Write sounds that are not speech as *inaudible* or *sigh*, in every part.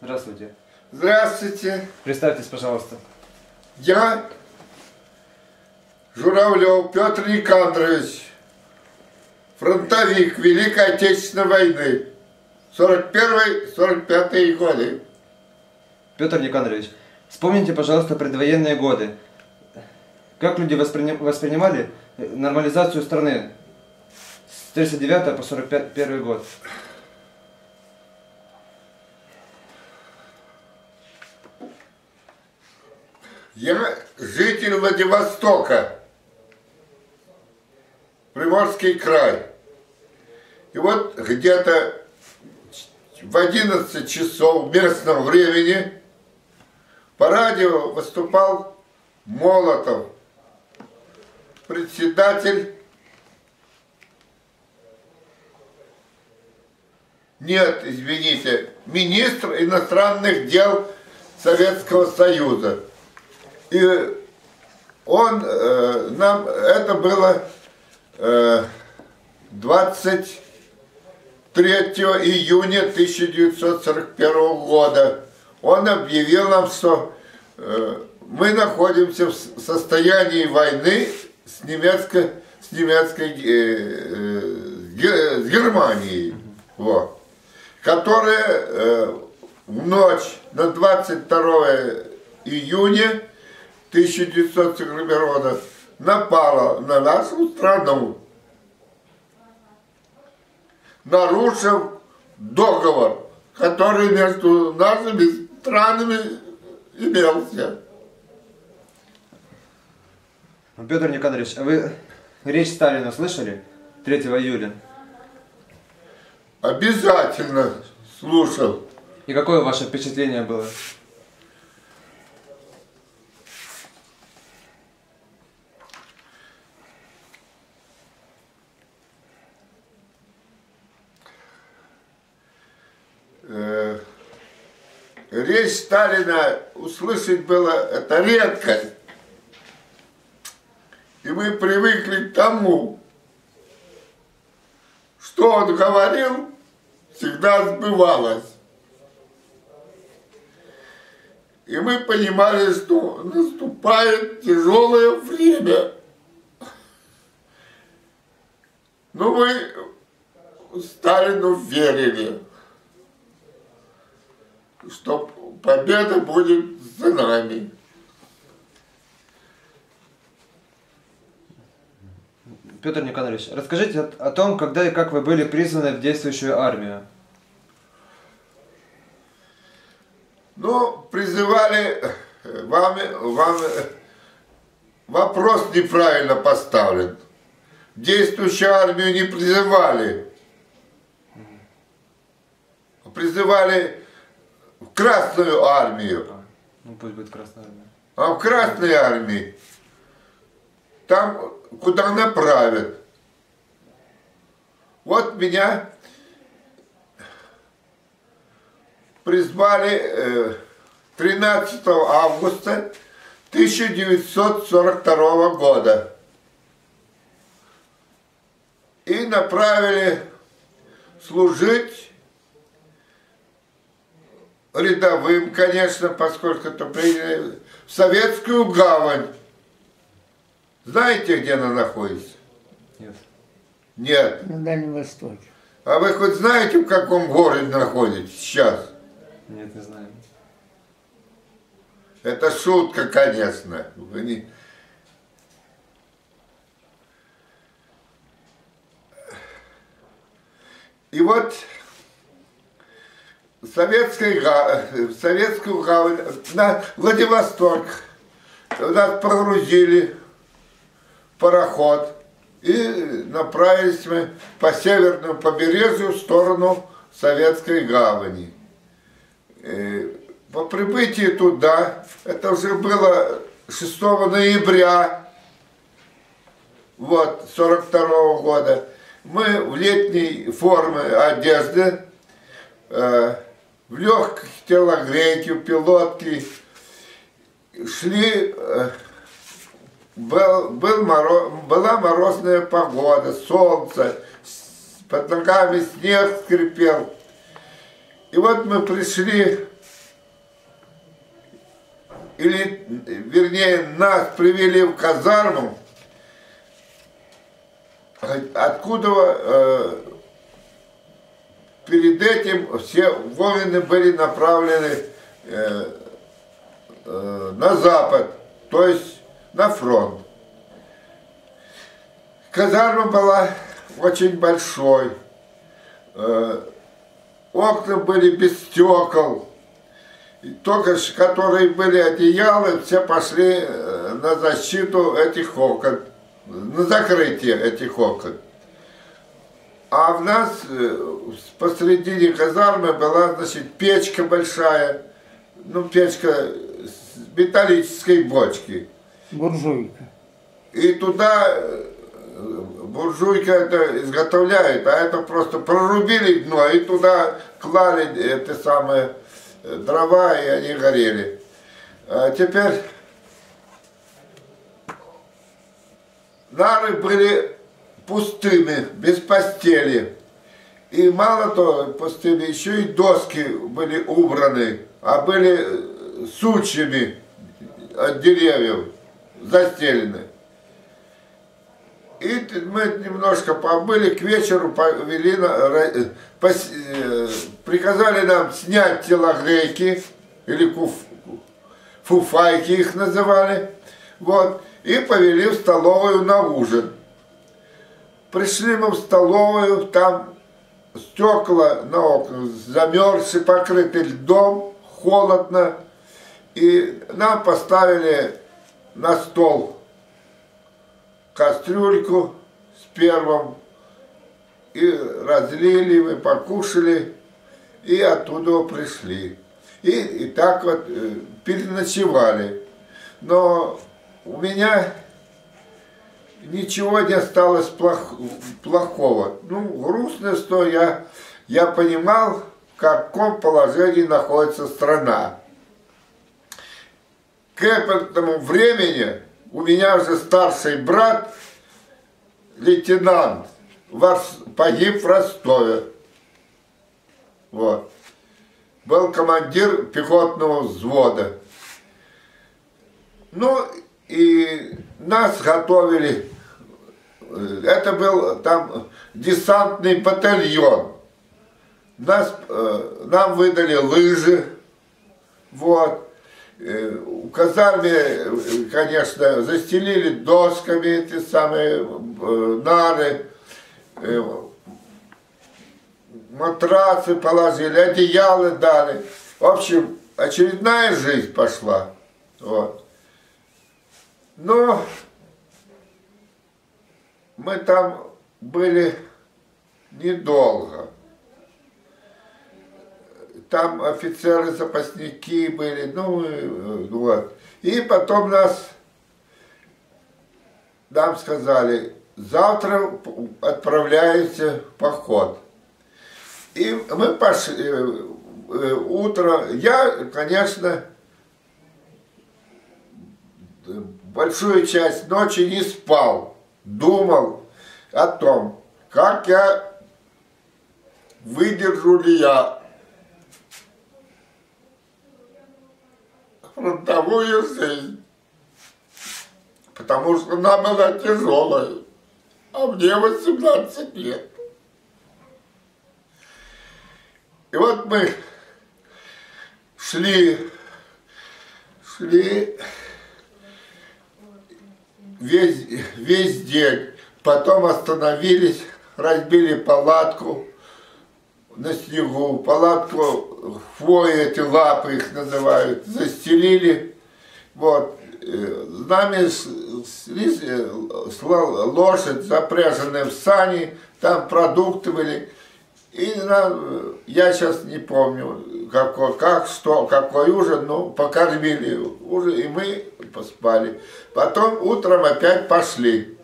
Здравствуйте. Здравствуйте. Представьтесь, пожалуйста. Я Журавлев Петр Никандрович, фронтовик Великой Отечественной войны, 41-45 годы. Петр Никандрович, вспомните, пожалуйста, предвоенные годы. Как люди восприни- воспринимали нормализацию страны с 39 по 41 год? Я житель Владивостока, Приморский край. И вот где-то в 11 часов местного времени по радио выступал Молотов, председатель Нет, извините, министр иностранных дел Советского Союза. И он э, нам, это было э, 23 июня 1941 года. Он объявил нам, что э, мы находимся в состоянии войны с немецкой, с немецкой, э, э, Ге- с Германией, вот, которая э, в ночь на 22 июня 1941 года напала на нашу страну, нарушив договор, который между нашими странами имелся. Петр Никандрович, а вы речь Сталина слышали 3 июля? Обязательно слушал. И какое ваше впечатление было? Речь Сталина услышать было это редко. И мы привыкли к тому, что он говорил, всегда сбывалось. И мы понимали, что наступает тяжелое время. Но мы Сталину верили что победа будет за нами. Петр Никандрович, расскажите о, о том, когда и как вы были призваны в действующую армию. Ну, призывали э, вам, вам вопрос неправильно поставлен. Действующую армию не призывали. Призывали Красную армию. А, ну пусть будет Красная Армия. А в Красной армии там куда направят. Вот меня призвали э, 13 августа 1942 года и направили служить рядовым, конечно, поскольку это приняли в Советскую гавань. Знаете, где она находится? Нет. Нет. На Дальнем Востоке. А вы хоть знаете, в каком городе находитесь сейчас? Нет, не знаю. Это шутка, конечно. Вы не- И вот советской, в советскую гавань, на Владивосток нас погрузили в пароход и направились мы по северному побережью в сторону Советской гавани. Э, По прибытии туда, это уже было 6 ноября, вот, 42 года, мы в летней форме одежды, э, в легких телогрейке, в пилотке, шли, э, был, был моро- была морозная погода, солнце, под ногами снег скрипел. И вот мы пришли или, вернее, нас привели в казарму, откуда э, перед этим все воины были направлены э, э, на запад, то есть на фронт. Казарма была очень большой, э, окна были без стекол, только которые были одеялы, все пошли э, на защиту этих окон, на закрытие этих окон. А в нас э, посредине казармы была, значит, печка большая, ну, печка с металлической бочки. Буржуйка. И туда э, буржуйка это изготовляет, а это просто прорубили дно и туда клали эти самые э, дрова, и они горели. А теперь нары были пустыми, без постели. И мало того, пустыми, еще и доски были убраны, а были э, сучьями от деревьев застелены. И мы немножко побыли, к вечеру повели, э, пос, э, приказали нам снять телогрейки, или куф, фуфайки их называли, вот, и повели в столовую на ужин. Пришли мы в столовую, там стекла на окнах замерзшие, покрыты льдом, холодно. И нам поставили на стол кастрюльку с первым. И разлили, мы покушали, и оттуда пришли. И, и так вот э, переночевали. Но у меня ничего не осталось плох, плохого. Ну, грустно, что я, я понимал, в каком положении находится страна. К этому времени у меня уже старший брат, лейтенант, погиб в Ростове. Вот. Был командир пехотного взвода. Ну, и нас готовили это был там десантный батальон. Нас, э, нам выдали лыжи, вот. Э, в казарме, конечно, застелили досками эти самые э, нары, матрасы положили, одеялы дали. В общем, очередная жизнь пошла. Вот. Но мы там были недолго. Там офицеры-запасники были, ну, э, вот. И потом нас, нам сказали, завтра отправляемся в поход. И мы пошли, э, э, утро, я, конечно, большую часть ночи не спал думал о том, как я выдержу ли я фронтовую жизнь. Потому что она была тяжелая, а мне 18 лет. И вот мы шли, шли, весь, весь день. Потом остановились, разбили палатку на снегу, палатку, хвои эти лапы их называют, застелили. Вот. С нами лошадь, запряженная в сани, там продукты были. И я сейчас не помню, какой, как, что, какой ужин, ну, покормили ужин, и мы поспали. Потом утром опять пошли.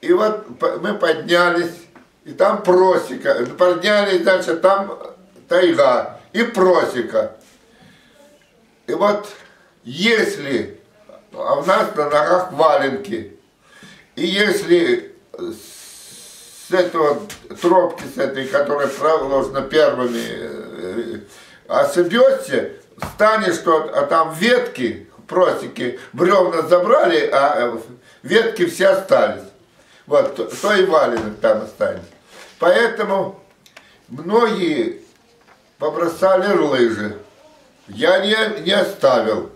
И вот мы поднялись, и там просека. Поднялись дальше, там тайга и просека. И вот если, а у нас на ногах валенки, и если с этого тропки, с этой, которая проложена первыми, э, ошибешься, станешь, что, а там ветки, просеки, бревна забрали, а э, ветки все остались. Вот, то, то и валенок там останется. Поэтому многие побросали лыжи. Я не, не оставил.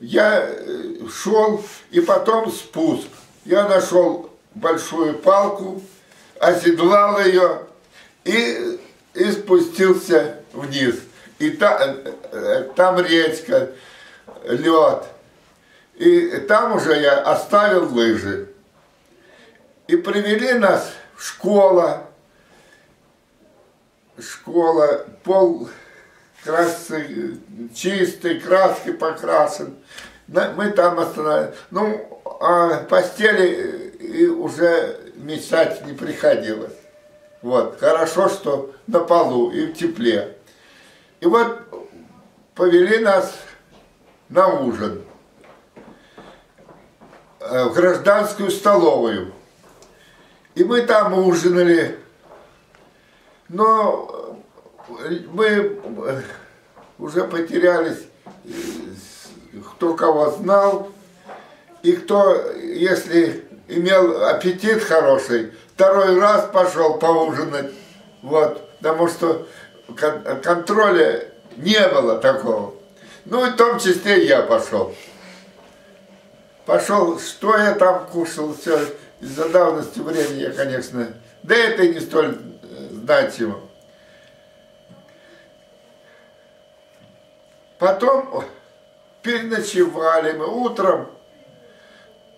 Я э, шел, и потом спуск. Я нашел большую палку, оседлал ее и, и спустился вниз. И та, э, э, там речка, лед. И там уже я оставил лыжи. И привели нас в школа. Школа, пол красы, чистый, краски покрашен. Мы там остановились. Ну, а постели и уже мечтать не приходилось. Вот, хорошо, что на полу и в тепле. И вот повели нас на ужин э, в гражданскую столовую. И мы там ужинали. Но мы уже потерялись, кто кого знал. И кто, если имел аппетит хороший, второй раз пошел поужинать. Вот, потому что контроля не было такого. Ну и в том числе я пошел. Пошел, что я там кушал, все, из-за давности времени я, конечно, да это и не столь э, значимо. Потом переночевали мы утром,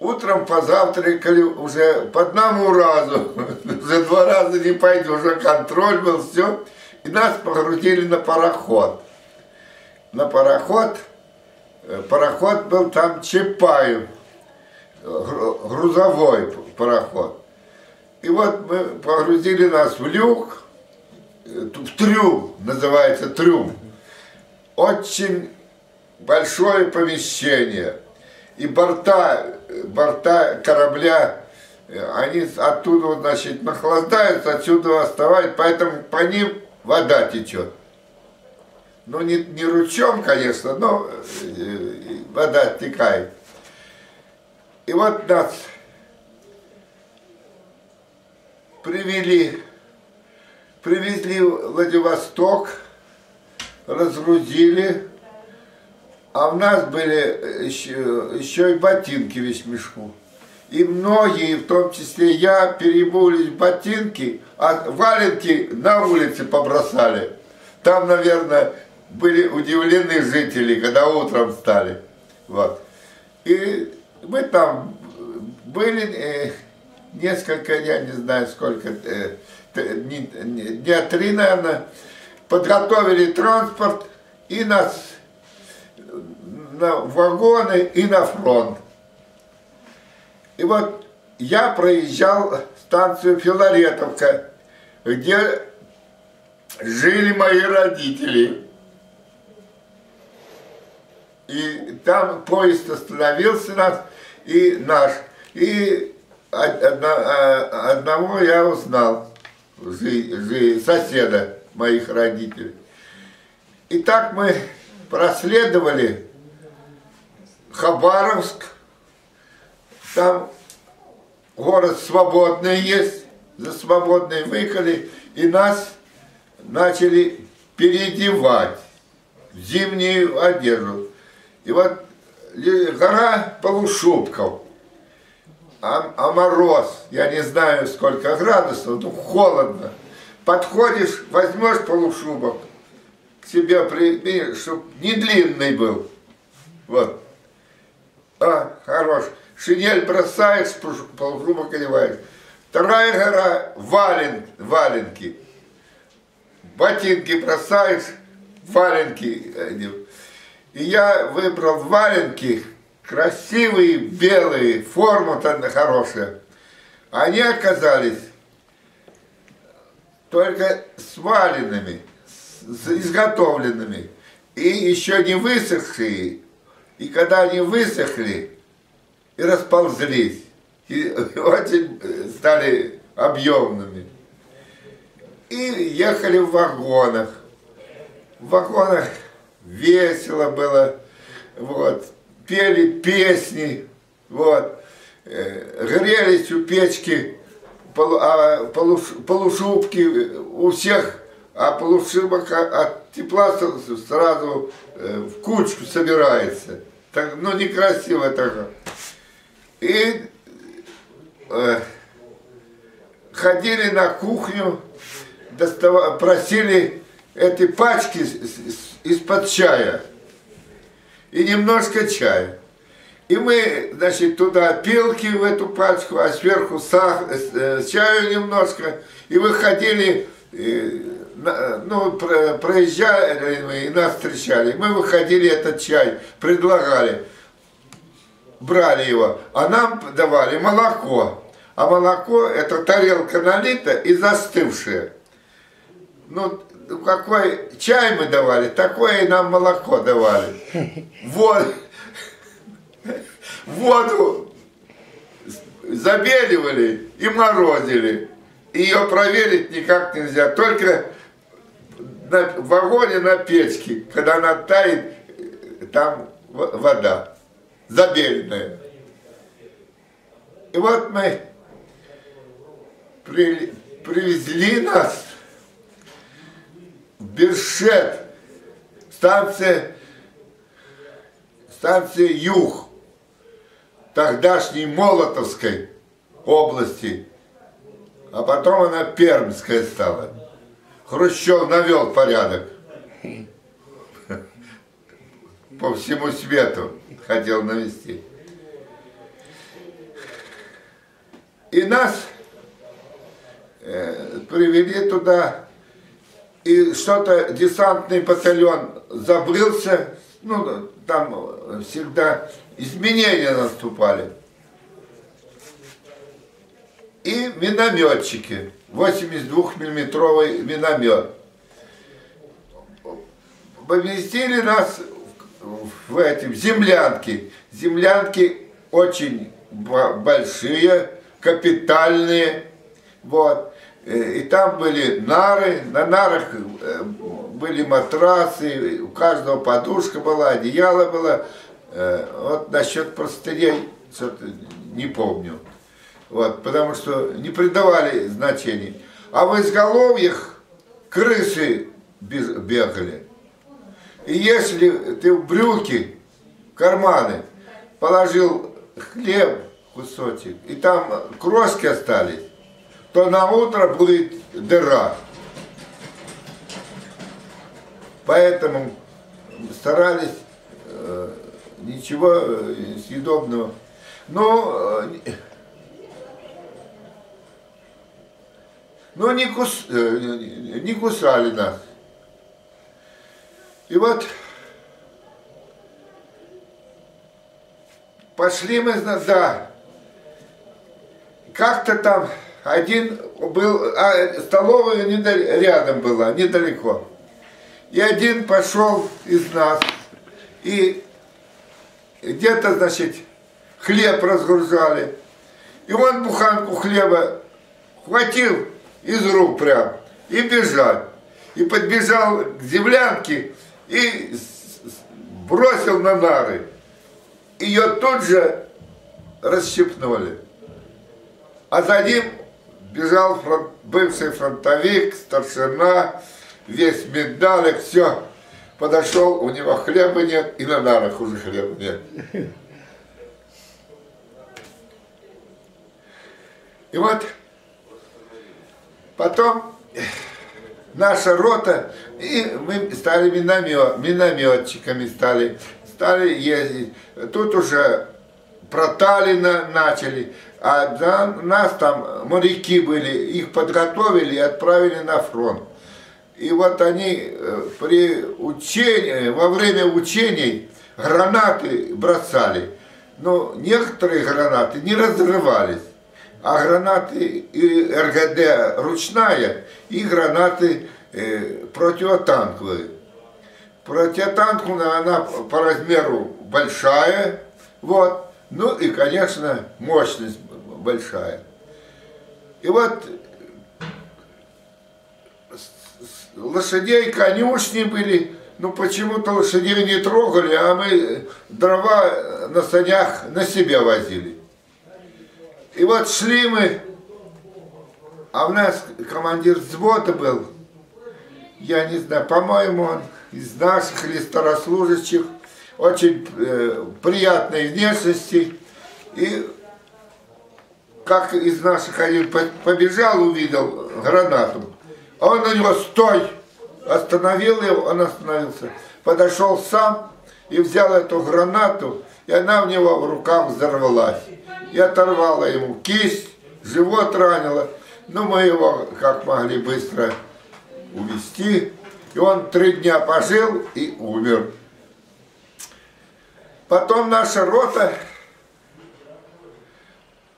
утром позавтракали уже по одному разу, *laughs* за два раза не пойду, уже контроль был, все. И нас погрузили на пароход. На пароход, э, пароход был там Чапаев, грузовой пароход. И вот мы погрузили нас в люк, э, в трюм, называется трюм. Очень большое помещение. И борта, борта корабля, э, они оттуда, значит, нахлаждаются, отсюда оставают, поэтому по ним вода течет. Ну, не, не ручьем, конечно, но э, вода текает. И вот нас привели, привезли в Владивосток, разгрузили, а у нас были еще, еще и ботинки весь мешку. И многие, в том числе я, перебулись ботинки, а валенки на улице побросали. Там, наверное, были удивлены жители, когда утром стали. Вот. И мы там были э, несколько, я не знаю сколько, э, дня три, наверное, подготовили транспорт и нас на вагоны и на фронт. И вот я проезжал станцию Филаретовка, где жили мои родители. И там поезд остановился нас, и наш. И а, одного я узнал, соседа моих родителей. И так мы проследовали Хабаровск, там город свободный есть, за свободной выехали, и нас начали переодевать в зимнюю одежду. И вот гора полушубков, а, а мороз, я не знаю сколько градусов, ну холодно. Подходишь, возьмешь полушубок, к себе при, чтобы не длинный был. Вот. А, хорош. Шинель бросаешь, полушубок одеваешь. Вторая гора вален, валенки. Ботинки бросаешь, валенки. И я выбрал валенки, красивые, белые, форма-то хорошая. Они оказались только сваленными, изготовленными и еще не высохшие. И когда они высохли и расползлись, и *laughs* очень стали объемными, и ехали в вагонах. В вагонах весело было, вот, пели песни, вот, э, грелись у печки, полу, а, полуш, полушубки у всех, а полушубок от тепла сразу э, в кучку собирается. Так, ну, некрасиво так. И э, ходили на кухню, достав... просили эти пачки из-под чая и немножко чая. И мы, значит, туда пилки в эту пачку, а сверху сах... Э, чаю немножко. И выходили, э, ну, проезжали и нас встречали. Мы выходили этот чай, предлагали, брали его, а нам давали молоко. А молоко это тарелка налита и застывшая. Ну, какой чай мы давали, такое и нам молоко давали. Вот. Воду забеливали и морозили. Ее проверить никак нельзя. Только на, в вагоне на печке, когда она тает, там вода забеленная. И вот мы при, привезли нас в Бершет, станция, станция Юг, тогдашней Молотовской области, а потом она Пермская стала. Хрущев навел порядок по всему свету хотел навести. И нас э, привели туда, и что-то десантный батальон забрился, ну, там всегда изменения наступали. И минометчики, 82-миллиметровый миномет. Поместили нас в, в землянки. Землянки очень большие, капитальные. Вот. Э, и там были нары, на нарах э, были матрасы, у каждого подушка была, одеяло было. Э, вот насчет простыней что-то не помню. Вот, потому что не придавали значения. А в изголовьях крысы бегали. И если ты в брюки, в карманы положил хлеб, кусочек, и там крошки остались, то на утро будет дыра. Поэтому старались э, ничего э, съедобного. Но, э, но не, кус, э, не кусали нас. И вот пошли мы, да, как-то там один был, а столовая рядом была, недалеко. И один пошел из нас, и где-то, значит, хлеб разгружали. И он буханку хлеба хватил из рук прям и бежал. И подбежал к землянке и бросил на нары. Ее тут же расщепнули. А за ним бежал фронт, бывший фронтовик, старшина, весь медалик, все. Подошел, у него хлеба нет, и на нарах уже хлеба нет. И вот потом наша рота, и мы стали миномет, минометчиками стали, стали ездить. Тут уже проталина начали, а да, нас там моряки были, их подготовили и отправили на фронт. И вот они э, при учении, во время учений гранаты бросали. Но некоторые гранаты не разрывались а гранаты РГД ручная, и гранаты э, противотанковые. Противотанковая она по размеру большая, вот, ну и, конечно, мощность большая. И вот лошадей, конюшни были, ну почему-то лошадей не трогали, а мы дрова на санях на себя возили. И вот шли мы, а у нас командир взвода был, я не знаю, по-моему, он из наших или старослужащих, очень э, приятной внешности. И как из наших один побежал, увидел гранату, а он на него «стой!» Остановил его, он остановился. Подошел сам и взял эту гранату, и она в него в руках взорвалась. И оторвала ему кисть, живот ранила. Но мы его как могли быстро увести. И он три дня пожил и умер. Потом наша рота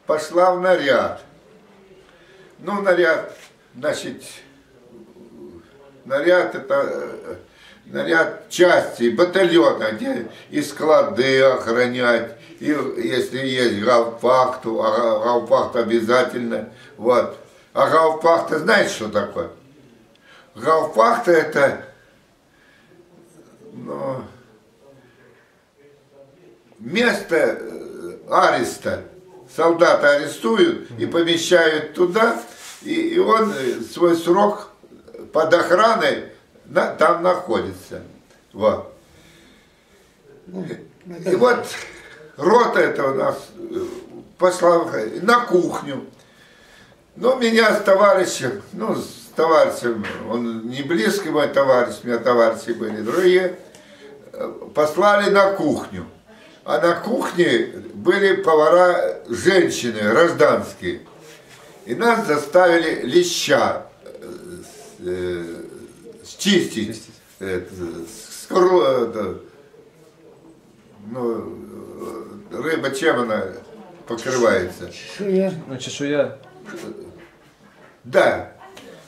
пошла в наряд. Ну, наряд, значит, наряд это наряд части, батальона, где и склады охранять, и если есть галпакт, а галпакт обязательно, вот. А галпакт, знаете, что такое? Галпакт это, ну, место э, ареста. Солдата арестуют и помещают туда, и, и он э, свой срок под охраной на, там находится. Вот. И вот рота это у нас э, пошла на кухню. Ну, меня с товарищем, ну, с товарищем, он не близкий мой товарищ, у меня товарищи были другие, послали на кухню. А на кухне были повара женщины, гражданские. И нас заставили леща э, э, чистить. Это, скоро, это, ну, рыба чем она покрывается? Чешуя. Ну, чешуя. Да,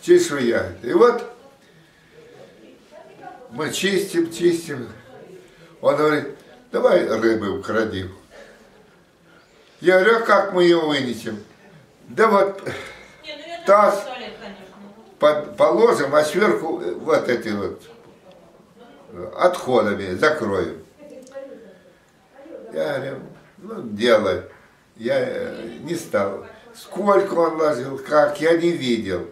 чешуя. И вот мы чистим, чистим. Он говорит, давай рыбы укради. Я говорю, а как мы ее вынесем? Да вот Не, ну таз туалет, под, положим, а сверху вот эти вот отходами закроем. Я говорю, ну делай. Я э, не стал. Сколько он ложил, как, я не видел.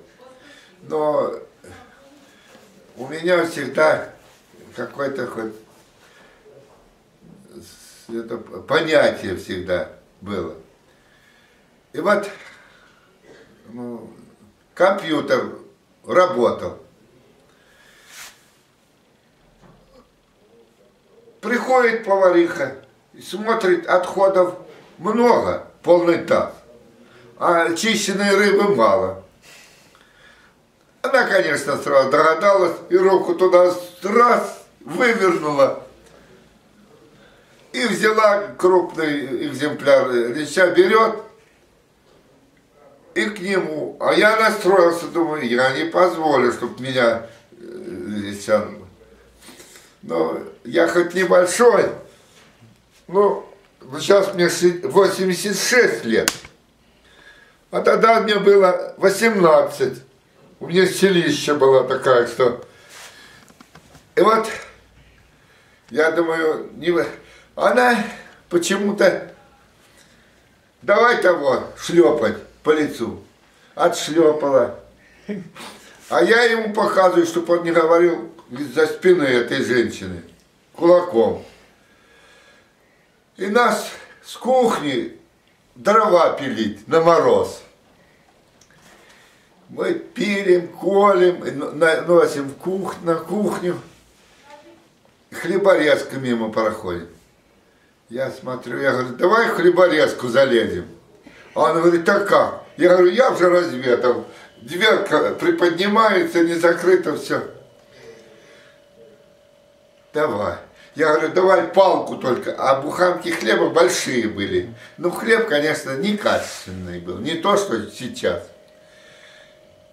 Но у меня всегда какой-то хоть это понятие всегда было. И вот ну, компьютер работал. Приходит повариха смотрит, отходов много, полный таз, а чищенной рыбы мало. Она, конечно, сразу догадалась и руку туда раз вывернула и взяла крупный экземпляр леща, берет и к нему. А я настроился, думаю, я не позволю, чтобы меня леща... Э, но я хоть небольшой, но сейчас мне 86 лет. А тогда мне было 18. У меня селища была такая, что... И вот, я думаю, не... Она почему-то, давай того шлепать по лицу. Отшлепала. А я ему показываю, чтобы он не говорил за спины этой женщины кулаком. И нас с кухни дрова пилить на мороз. Мы пилим, колем, носим кух, на кухню. Хлеборезка мимо проходит. Я смотрю, я говорю, давай хлеборезку залезем. А он говорит, так как? Я говорю, я уже разведал. Дверка приподнимается, не закрыто все. Давай. Я говорю, давай палку только. А буханки хлеба большие были. Ну, хлеб, конечно, некачественный был. Не то, что сейчас.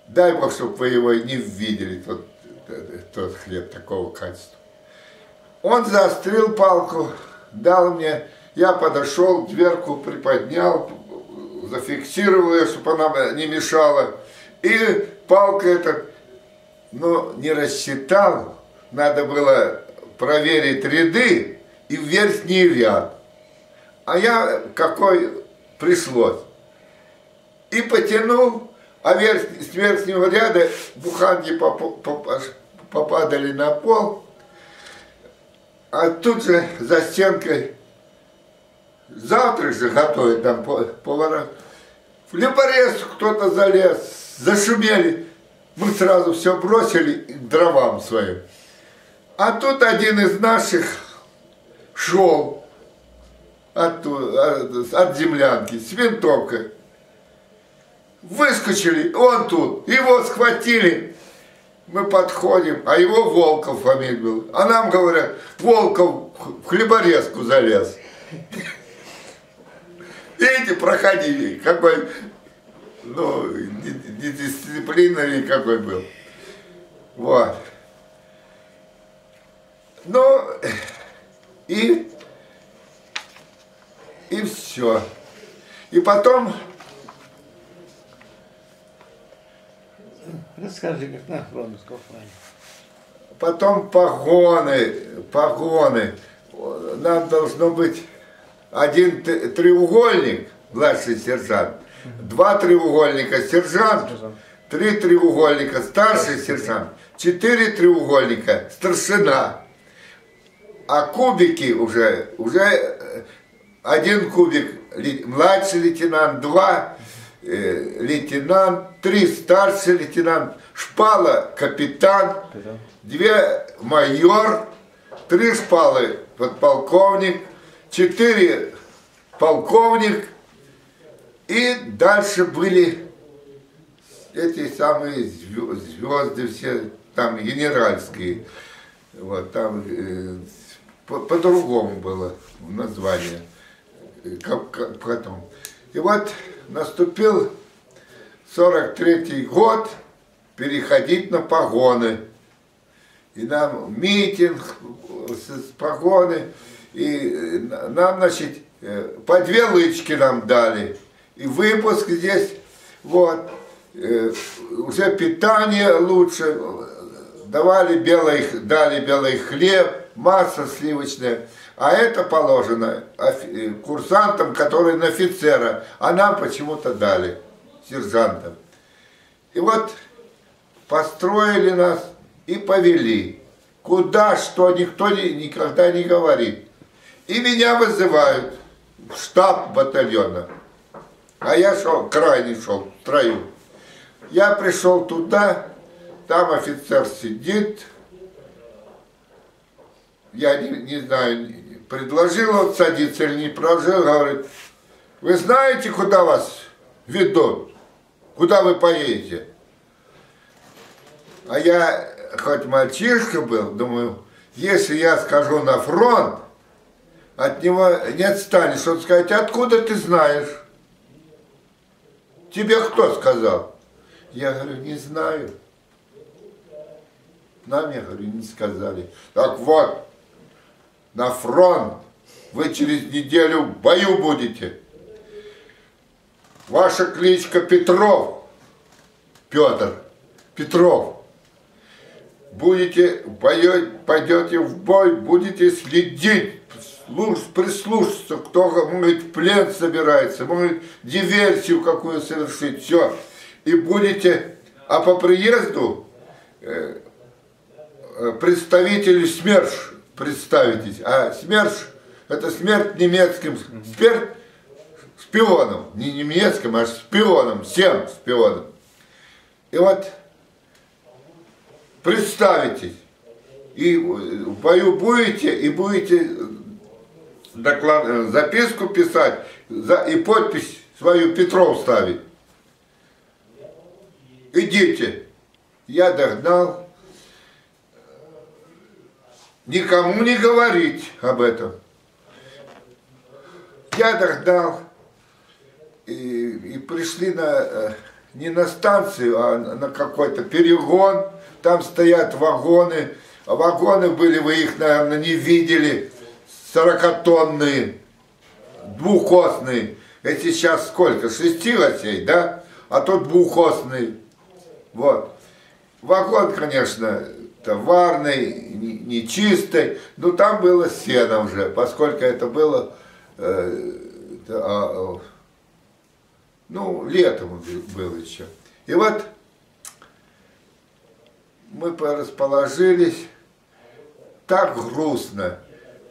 Дай Бог, чтобы вы его не видели, тот, тот хлеб такого качества. Он заострил палку, дал мне, я подошел, дверку приподнял, зафиксировал ее, чтобы она не мешала. И палка эта, ну, не рассчитал, надо было проверить ряды и верхний ряд. А я какой пришлось. И потянул, а верх, с верхнего ряда буханки попадали на пол, а тут же за стенкой завтрак же готовят там повара. В лепорез кто-то залез, зашумели. Мы сразу все бросили к дровам своим. А тут один из наших шел от, от, от землянки с винтовкой. Выскочили, он тут, его схватили. Мы подходим, а его Волков фамилия был. А нам говорят, Волков в хлеборезку залез. Видите, проходили, какой, ну, недисциплинарный какой был. Вот. Ну, и, и все. И потом... Расскажи, как на фронт скопали. Потом погоны, погоны. Нам должно быть один треугольник, младший сержант, два треугольника сержант, три треугольника старший сержант, четыре треугольника старшина. А кубики уже, уже э, один кубик младший лейтенант, два э, лейтенант, три старший лейтенант, шпала капитан, две майор, три шпалы подполковник, четыре полковник, и дальше были эти самые звезды все, там генеральские, вот там э, по-другому по было название, как, как потом. И вот наступил 43-й год, переходить на погоны. И нам митинг с, погоны, и нам, значит, э, по две лычки нам дали. И выпуск здесь, вот, э, уже питание лучше, давали белый, дали белый хлеб, масса сливочная. А это положено э, курсантам, которые на офицера, а нам почему-то дали, сержантам. И вот построили нас и повели. Куда, что, никто никогда не говорит. И меня вызывают в штаб батальона. А я шел, крайний шел, в строю. Я пришел туда, там офицер сидит, я не, не знаю, предложил он садиться или не предложил, говорит, вы знаете, куда вас ведут? Куда вы поедете? А я, хоть мальчишка был, думаю, если я скажу на фронт, от него не отстанешь. Он сказать, откуда ты знаешь? Тебе кто сказал? Я говорю, не знаю. Нам, я говорю, не сказали. Так вот, на фронт. Вы через неделю в бою будете. Ваша кличка Петров. Петр. Петров. Будете в бою, пойдете в бой, будете следить, прислушаться, кто, может, в плен собирается, может, диверсию какую совершить, все. И будете, а по приезду э, э представители СМЕРШ представитесь. А СМЕРШ – это смерть немецким, смерть шпионом, не немецким, а шпионом, всем шпионом. И вот представитесь, и в бою будете, и будете доклад, записку писать, и подпись свою Петров ставить. Идите. Я догнал, никому не говорить об этом. Я догнал, и, и пришли на, э, не на станцию, а на какой-то перегон, там стоят вагоны, вагоны были, вы их, наверное, не видели, сорокатонные, двухосные. Эти сейчас сколько? Шести лосей, да? А тут двухосный. Вот. Вагон, конечно, товарной, нечистой, но там было сено уже, поскольку это было, э, а, ну, летом было еще. И вот мы расположились, так грустно,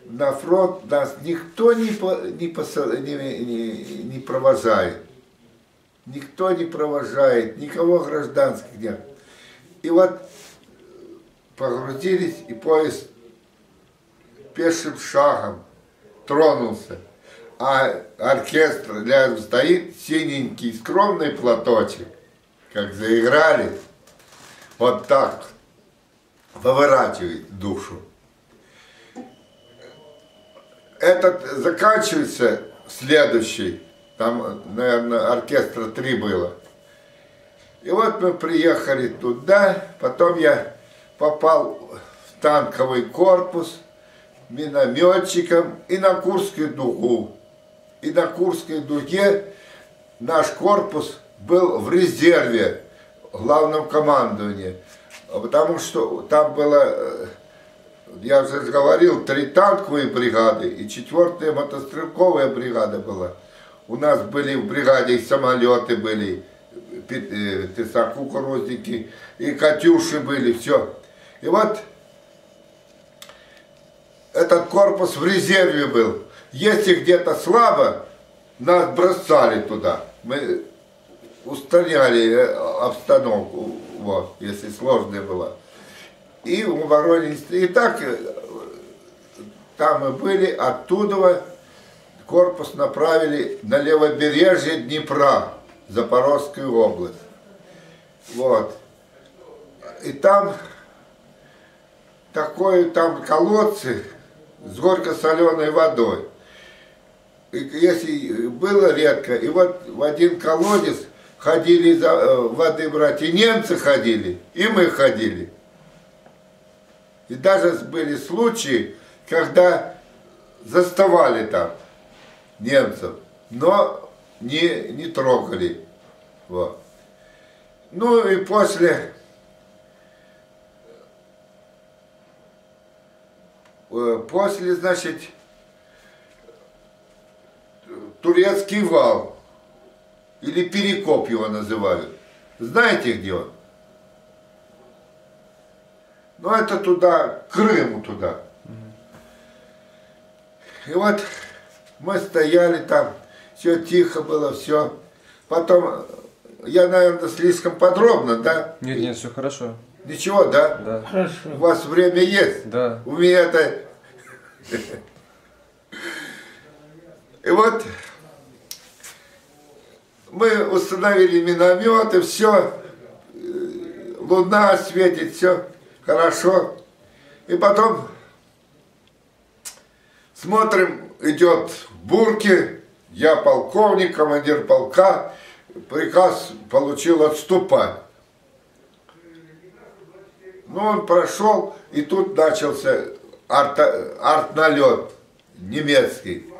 на фронт нас никто не, по, не, посыл, не, не, не провожает. Никто не провожает, никого гражданских нет. И вот погрузились, и поезд пешим шагом тронулся. А оркестр рядом стоит, синенький, скромный платочек. Как заиграли, вот так выворачивает душу. Этот заканчивается следующий, там, наверное, оркестра три было. И вот мы приехали туда, потом я попал в танковый корпус минометчиком и на Курскую дугу. И на Курской дуге наш корпус был в резерве, в главном командовании. Потому что там было, э, я уже говорил, три танковые бригады и четвертая мотострелковая бригада была. У нас были в бригаде самолеты были, тесак кукурузники, и Катюши были, все. И вот этот корпус в резерве был. Если где-то слабо, нас бросали туда. Мы устраняли э, обстановку, вот, если сложная была. И в обороне. И так э, там мы были, оттуда корпус направили на левобережье Днепра, Запорожскую область. Вот. И там такое там колодцы с горько-соленой водой. И если было редко, и вот в один колодец ходили за э, воды брать, и немцы ходили, и мы ходили. И даже были случаи, когда заставали там немцев, но не, не трогали. Вот. Ну и после после, значит, турецкий вал, или перекоп его называют. Знаете, где он? Ну, это туда, Крыму туда. И вот мы стояли там, все тихо было, все. Потом, я, наверное, слишком подробно, да? Нет, нет, все хорошо. Ничего, да? Да. Хорошо. У вас время есть? Да. У меня это... *laughs* И вот мы установили минометы, все, луна светит, все хорошо. И потом смотрим, идет Бурки, я полковник, командир полка, приказ получил отступать. Ну, он прошел, и тут начался арт, арт-налет немецкий.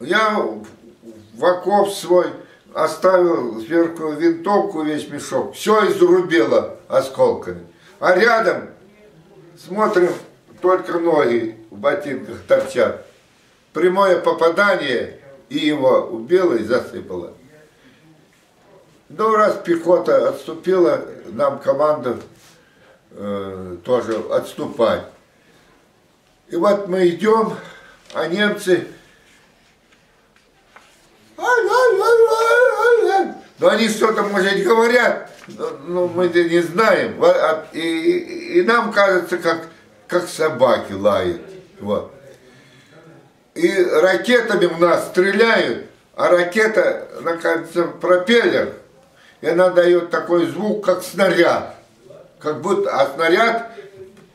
Я в окоп свой оставил сверху винтовку, весь мешок. Все изрубило осколками. А рядом, смотрим, только ноги в ботинках торчат. Прямое попадание, и его убило и засыпало. Ну, раз пехота отступила, нам команда э, тоже отступать. И вот мы идем, а немцы... Но они что-то, может, говорят, но мы это не знаем. А, и, и, нам кажется, как, как собаки лают. Вот. И ракетами у нас стреляют, а ракета, на кажется, пропеллер, и она дает такой звук, как снаряд как будто, а снаряд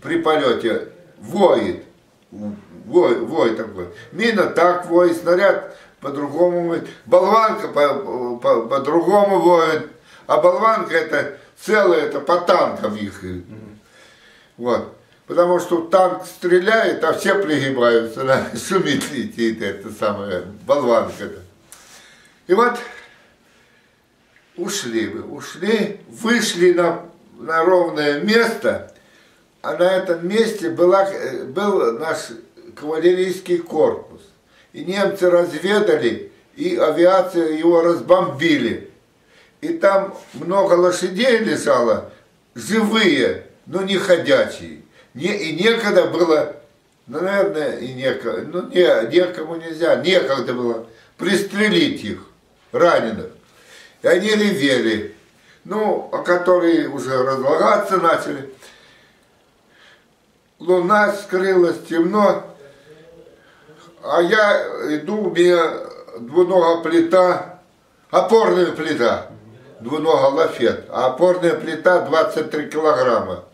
при полете воет, вой, вой такой. Мина так воет, снаряд по-другому воет, болванка по-другому по, по, по воет, а болванка это целое, это по танкам их. Вот. Потому что танк стреляет, а все пригибаются, да, *laughs* шумит летит, это самое, болванка. -то. И вот ушли вы, ушли, вышли на на ровное место, а на этом месте была, э, был наш кавалерийский корпус. И немцы разведали, и авиация его разбомбили. И там много лошадей лежало, живые, но не ходячие. Не, и некогда было, ну, наверное, и некогда, ну, не, некому нельзя, некогда было пристрелить их, раненых. И они ревели, ну, а которые уже разлагаться начали. Луна скрылась, темно, а я иду, у меня двуногая плита, опорная плита, двуногая лафет, а опорная плита 23 килограмма.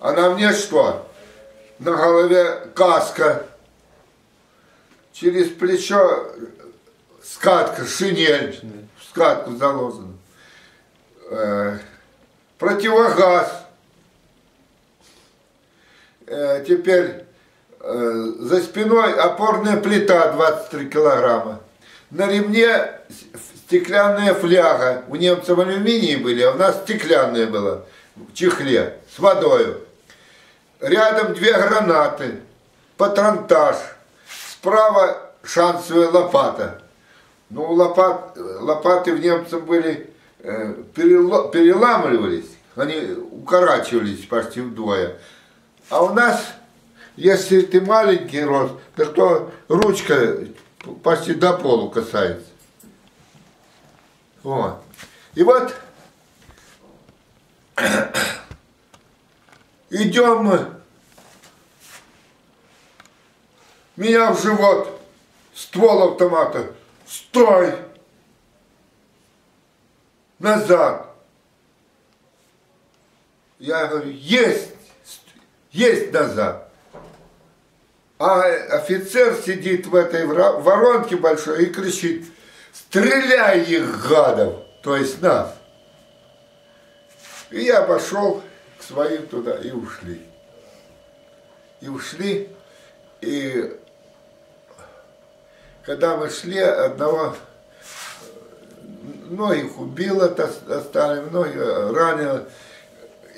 А на мне что? На голове каска, через плечо скатка, шинель, в скатку заложена. Э, противогаз. Э, теперь э, за спиной опорная плита 23 килограмма. На ремне стеклянная фляга. У немцев алюминий были, а у нас стеклянная была в чехле с водой. Рядом две гранаты, патронтаж. Справа шансовая лопата. Ну, лопат, лопаты в немцев были, переламывались, они укорачивались почти вдвое. А у нас, если ты маленький рост, то ручка почти до полу касается. Вот. И вот *coughs* идем мы, меня в живот, ствол автомата, стой, назад. Я говорю, есть, есть назад. А офицер сидит в этой воронке большой и кричит, стреляй их, гадов, то есть нас. И я пошел к своим туда и ушли. И ушли, и когда мы шли, одного многих убило, остали, многие ранило.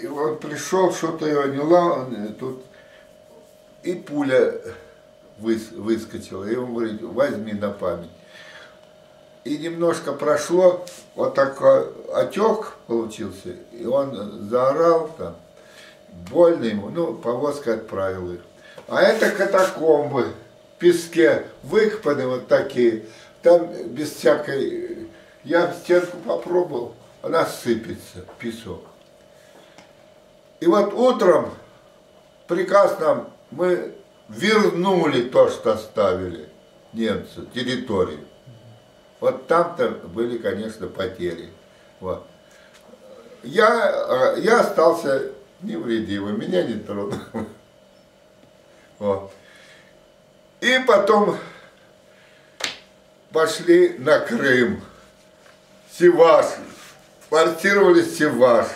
И он пришел, что-то его не лал, тут, и пуля выс, выскочила. И он говорит, возьми на память. И немножко прошло, вот такой отек получился, и он заорал там, больно ему, ну, повозка отправил их. А это катакомбы в песке, выкопаны вот такие, там без всякой... Я стенку попробовал, она сыпется, песок. И вот утром приказ нам, мы вернули то, что оставили немцы, территорию. Вот там-то были, конечно, потери. Вот. Я, я остался невредимым, меня не тронуло. *laughs* Вот. И потом пошли на Крым, Севаш, квартировали Севаш,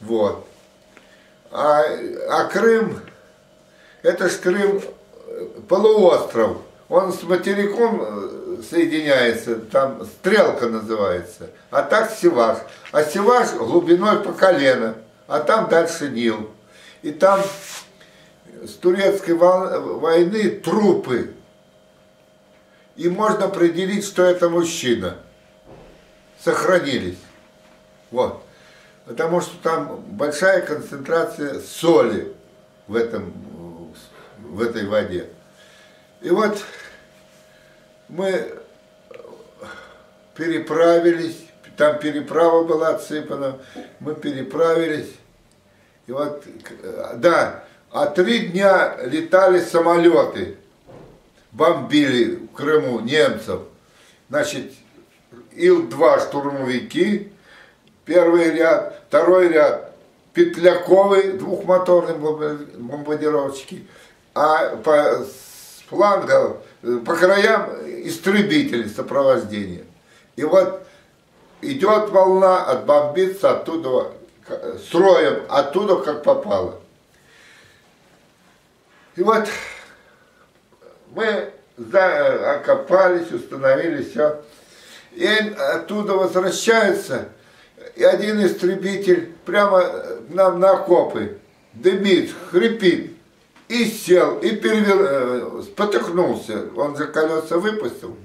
вот. А, а Крым, это ж Крым э, полуостров, он с материком э, соединяется, там стрелка называется, а так Севаш. А Севаш глубиной по колено, а там дальше Нил. И там с турецкой войны трупы. И можно определить, что это мужчина. Сохранились. Вот. Потому что там большая концентрация соли в, этом, в этой воде. И вот мы переправились, там переправа была отсыпана, мы переправились. И вот, да, а три дня летали самолеты, бомбили в Крыму немцев. Значит, Ил-2 штурмовики, первый ряд, второй ряд петляковые двухмоторные бомбардировщики, а по с флангов, по краям истребители сопровождения. И вот идет волна, отбомбиться оттуда, строем оттуда как попало. И вот мы окопались, установили все. И оттуда возвращаются, и один истребитель прямо нам на окопы дымит, хрипит. И сел, и перевел, э, спотыкнулся. Он же колеса выпустил.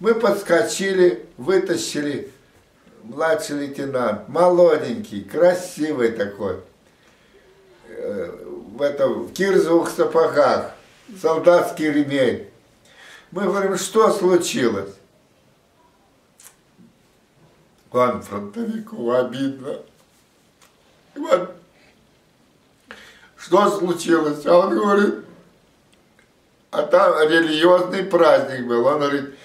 Мы подскочили, вытащили младший лейтенант, молоденький, красивый такой, э, в, этом, в кирзовых сапогах, солдатский ремень. Мы говорим, что случилось? Пан фронтовику обидно. Иван, что случилось? А он говорит, а там религиозный праздник был. Он говорит,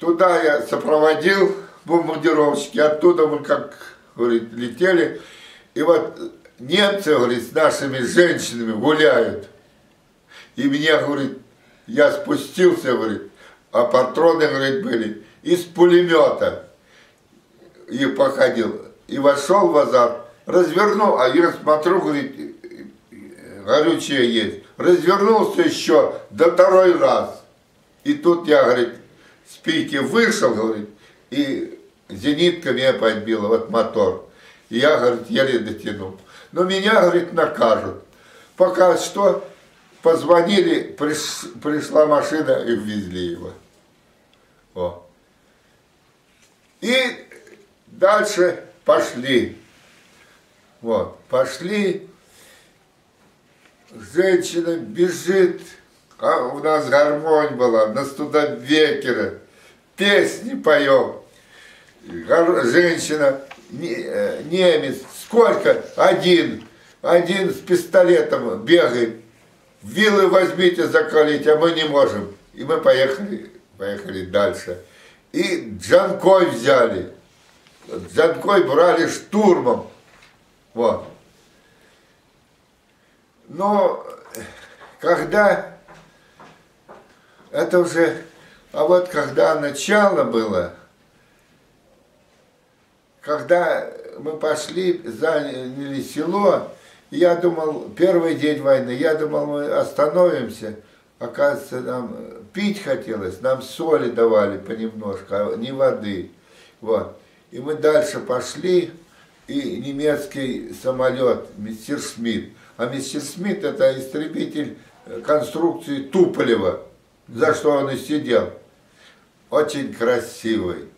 туда я сопроводил бомбардировщики, оттуда мы, как говорит, летели. И вот немцы, говорит, с нашими женщинами гуляют. И мне, говорит, я спустился, говорит, а патроны, говорит, были из пулемета. И походил. И вошел в азарт, развернул, а я смотрю, говорит, горючее есть. Развернулся еще до второй раз. И тут я, говорит, с вышел, говорит, и зенитка меня подбила, вот мотор. И я, говорит, еле дотянул. Но меня, говорит, накажут. Пока что, позвонили, приш, пришла машина и ввезли его. О. И дальше пошли. Вот, пошли. Женщина бежит, а у нас гармонь была, на студабекера. Песни поем женщина, э, немец, сколько? Один, один с пистолетом бегает, вилы возьмите закалить, а мы не можем. И мы поехали, поехали дальше. И Джанкой взяли. Джанкой брали штурмом. Вот. Но когда это уже, а вот когда начало было, когда мы пошли, заняли село, я думал, первый день войны, я думал, мы остановимся. Оказывается, нам пить хотелось, нам соли давали понемножку, а не воды. Вот. И мы дальше пошли, и немецкий самолет, мистер Смит. А мистер Смит это истребитель конструкции Туполева, за что он и сидел. Очень красивый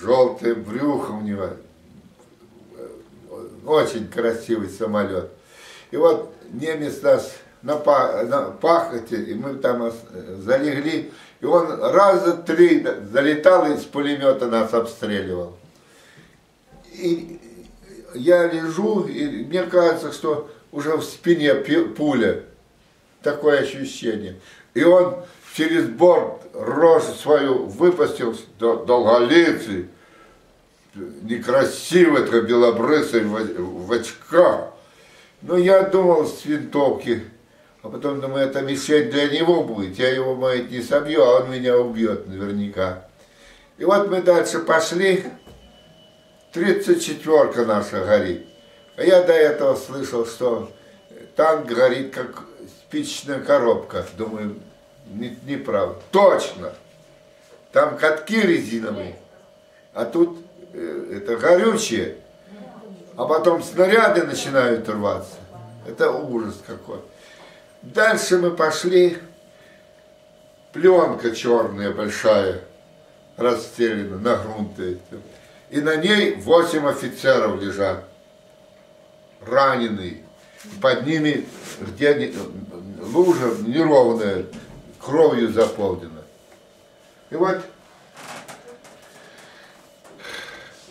желтое брюхо у него, очень красивый самолет. И вот немец нас на, на пахоте, и мы там залегли, и он раза три залетал из пулемета нас обстреливал. И я лежу, и мне кажется, что уже в спине пуля, такое ощущение. И он через борт рожу свою выпустил, долголицый, некрасивый, такой белобрысый, в, очках. Но я думал с винтовки, а потом думаю, это мишень для него будет, я его, может, не собью, а он меня убьет наверняка. И вот мы дальше пошли, 34-ка наша горит. А я до этого слышал, что танк горит, как спичечная коробка. Думаю, неправда. Не Точно. Там катки резиновые, а тут э, это горючее, а потом снаряды начинают рваться. Это ужас какой. Дальше мы пошли, пленка черная большая, расстелена на грунте. И на ней восемь офицеров лежат, раненые. Под ними где лужа неровная, кровью заполнено. И вот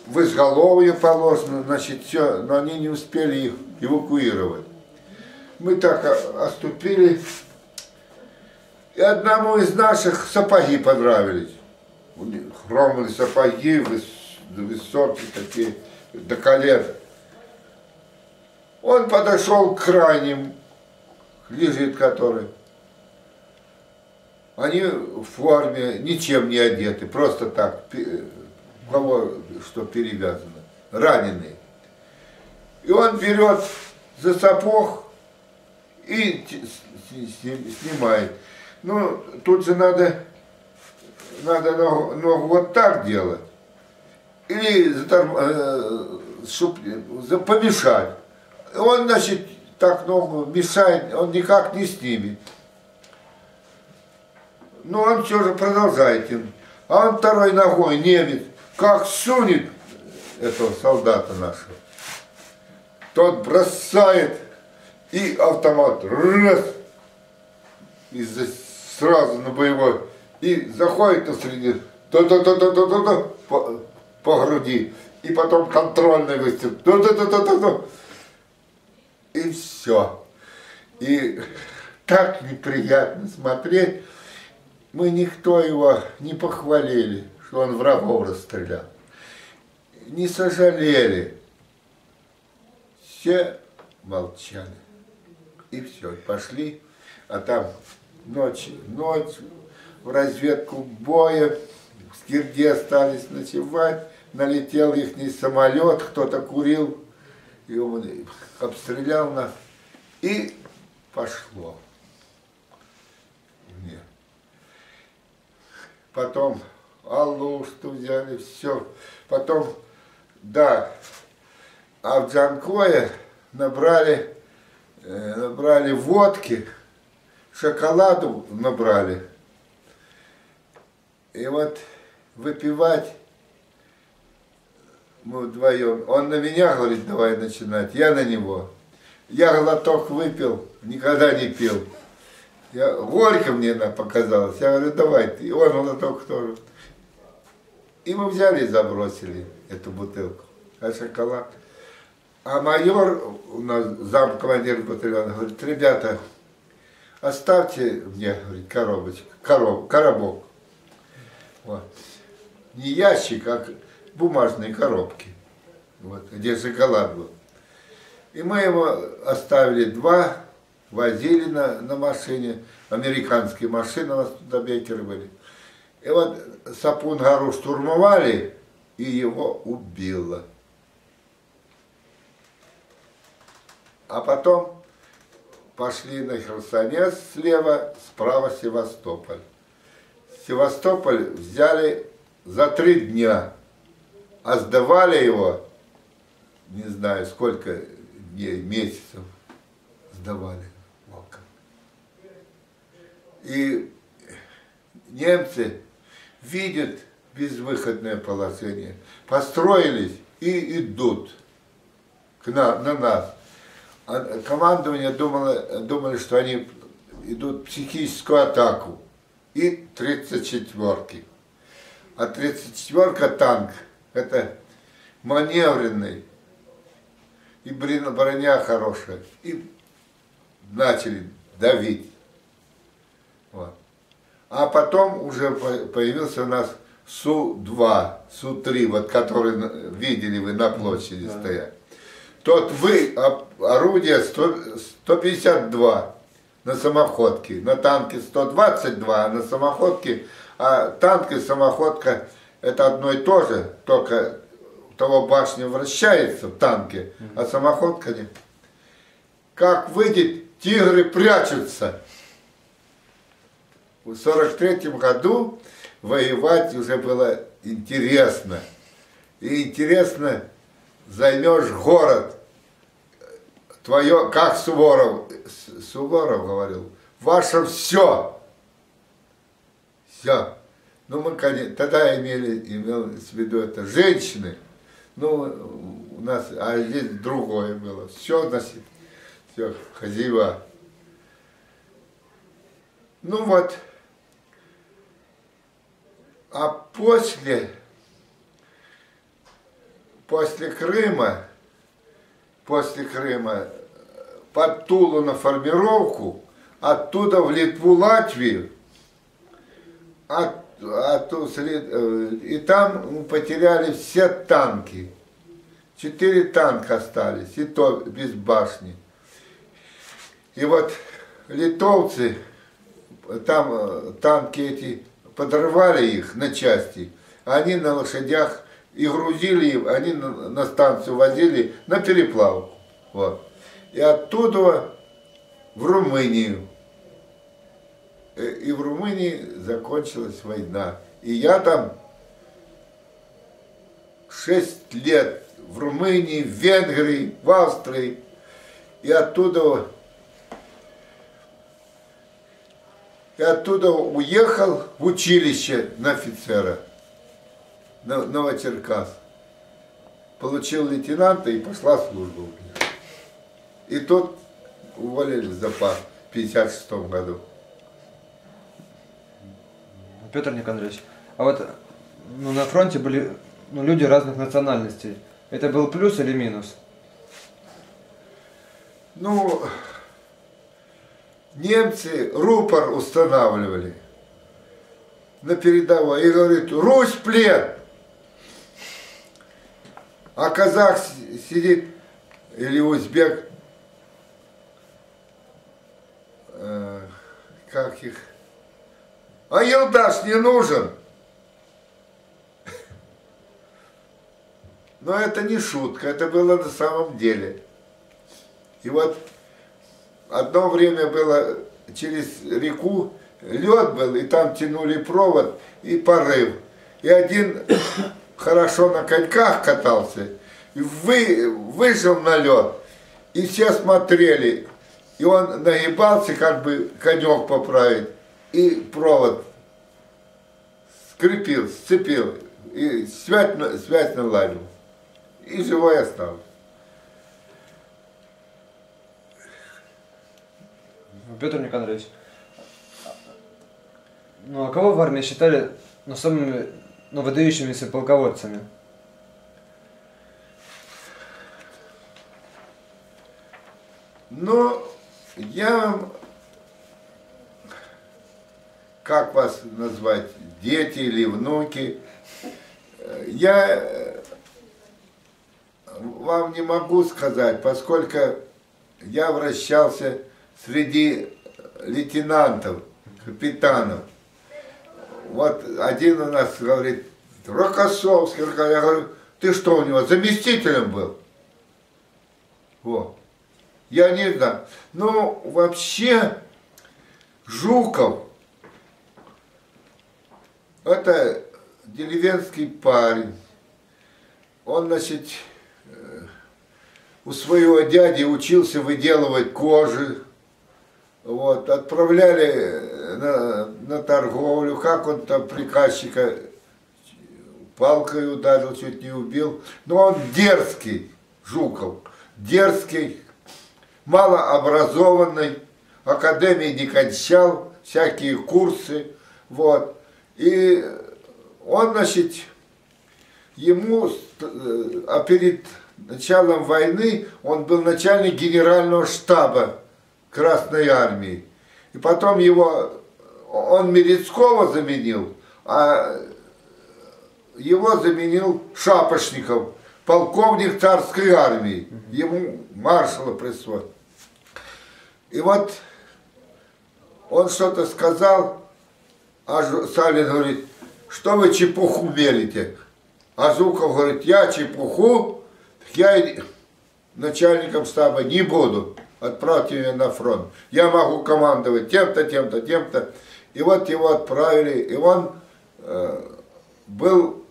в изголовье положено, значит, все, но они не успели их эвакуировать. Мы так оступили, и одному из наших сапоги понравились. Хромые сапоги, выс, высокие такие, до колен. Он подошел к крайним, лежит который. Они в форме, ничем не одеты, просто так, у кого что перевязано, раненые. И он берет за сапог и снимает. Ну, тут же надо, надо ногу, ногу вот так делать. Или заторм, э, помешать. Он, значит, так ногу мешает, он никак не снимет. Но он все же продолжает им. А он второй ногой немец, как сунет этого солдата нашего. Тот бросает и автомат. Раз, и сразу на боевой, и заходит на среди, то-то-то-то-то-то по, по груди, и потом контрольный выстрел, то-то-то-то-то, и все. И так неприятно смотреть, мы никто его не похвалили, что он врагов расстрелял. Не сожалели. Все молчали. И все, пошли. А там ночь, ночь, в разведку боя, в Скирде остались ночевать, налетел их самолет, кто-то курил, и он обстрелял нас, и пошло. Нет. Потом Аллу-что взяли, все. Потом, да, а в Джанкое набрали, набрали водки, шоколаду набрали. И вот выпивать мы вдвоем. Он на меня говорит, давай начинать, я на него. Я глоток выпил, никогда не пил. Я, горько мне она показалось. Я говорю, давай ты. И он глоток тоже. И мы взяли и забросили эту бутылку. А шоколад. А майор, у нас замкомандир батальона, говорит, ребята, оставьте мне, говорит, коробочку, короб, коробок. Вот. Не ящик, а бумажные коробки, вот, где шоколад был. И мы его оставили два, возили на, на машине, американские машины у нас туда бекеры были. И вот Сапун гору штурмовали, и его убило. А потом пошли на Херсонес слева, справа Севастополь. Севастополь взяли за три дня, а сдавали его, не знаю сколько дней, месяцев сдавали. И немцы видят безвыходное положение, построились и идут к на, на нас. Командование думало, думали, что они идут в психическую атаку. И 34-ки. А 34-ка танк, это маневренный, и броня хорошая. И начали давить. Вот. А потом уже появился у нас Су-2, Су-3, вот который видели вы на площади да. стоят. Тот вы, орудие 100, 152 на самоходке, на танке 122, а на самоходке, а танк и самоходка это одно и то же, только того башня вращается в танке, а самоходка нет. Как выйдет, тигры прячутся. В 43 году воевать уже было интересно. И интересно, займешь город, твое, как Суворов, Суворов говорил, ваше все. Все. Ну, мы, конечно, тогда имели, имел в виду это женщины, ну, у нас, а здесь другое было. Все, значит, все, хозяева. Ну вот, а после, после Крыма, после Крыма, под Тулу на формировку, оттуда в Литву, Латвию, от, от, и там мы потеряли все танки. Четыре танка остались, и то без башни. И вот литовцы, там танки эти подрывали их на части, они на лошадях и грузили, они на, станцию возили на переплавку. Вот. И оттуда в Румынию. И в Румынии закончилась война. И я там шесть лет в Румынии, в Венгрии, в Австрии. И оттуда, и оттуда уехал в училище на офицера, Новочеркас. Получил лейтенанта и пошла службу. И тут уволили в запас в 56 году. Петр Никандрович, а вот ну, на фронте были ну, люди разных национальностей. Это был плюс или минус? Ну, немцы рупор устанавливали на передовой и говорит, Русь плен. А казах сидит, или узбек, э, как их, а Елдаш не нужен. *laughs* Но это не шутка, это было на самом деле. И вот одно время было через реку лед был, и там тянули провод и порыв. И один хорошо на коньках катался, и вы, вышел на лед, и все смотрели. И он нагибался, как бы конек поправить, и провод скрепил, сцепил, и связь, связь наладил. И живой остался. Петр Никандрович, ну а кого в армии считали ну, самыми ну, выдающимися полководцами? Ну, я как вас назвать, дети или внуки, я э, вам не могу сказать, поскольку я вращался среди лейтенантов, капитанов. Вот один у нас говорит, Рокоссовский, я говорю, ты что у него, заместителем был? Вот. Я не знаю. Но вообще Жуков это деревенский парень. Он, значит, э, у своего дяди учился выделывать кожи. Вот, отправляли на, на торговлю, как он там приказчика палкой ударил, чуть не убил. Но он дерзкий, Жуков, дерзкий, малообразованный, академии не кончал, всякие курсы, вот. И он, значит, ему, э, а перед началом войны он был начальник генерального штаба Красной Армии. И потом его, он Мерецкого заменил, а его заменил Шапошников, полковник царской армии. Ему маршала присвоили. И вот он что-то сказал, а Сталин говорит, что вы чепуху мелите? А Зуков говорит, я чепуху, я начальником штаба не буду. Отправьте меня на фронт. Я могу командовать тем-то, тем-то, тем-то. И вот его отправили, и он э, был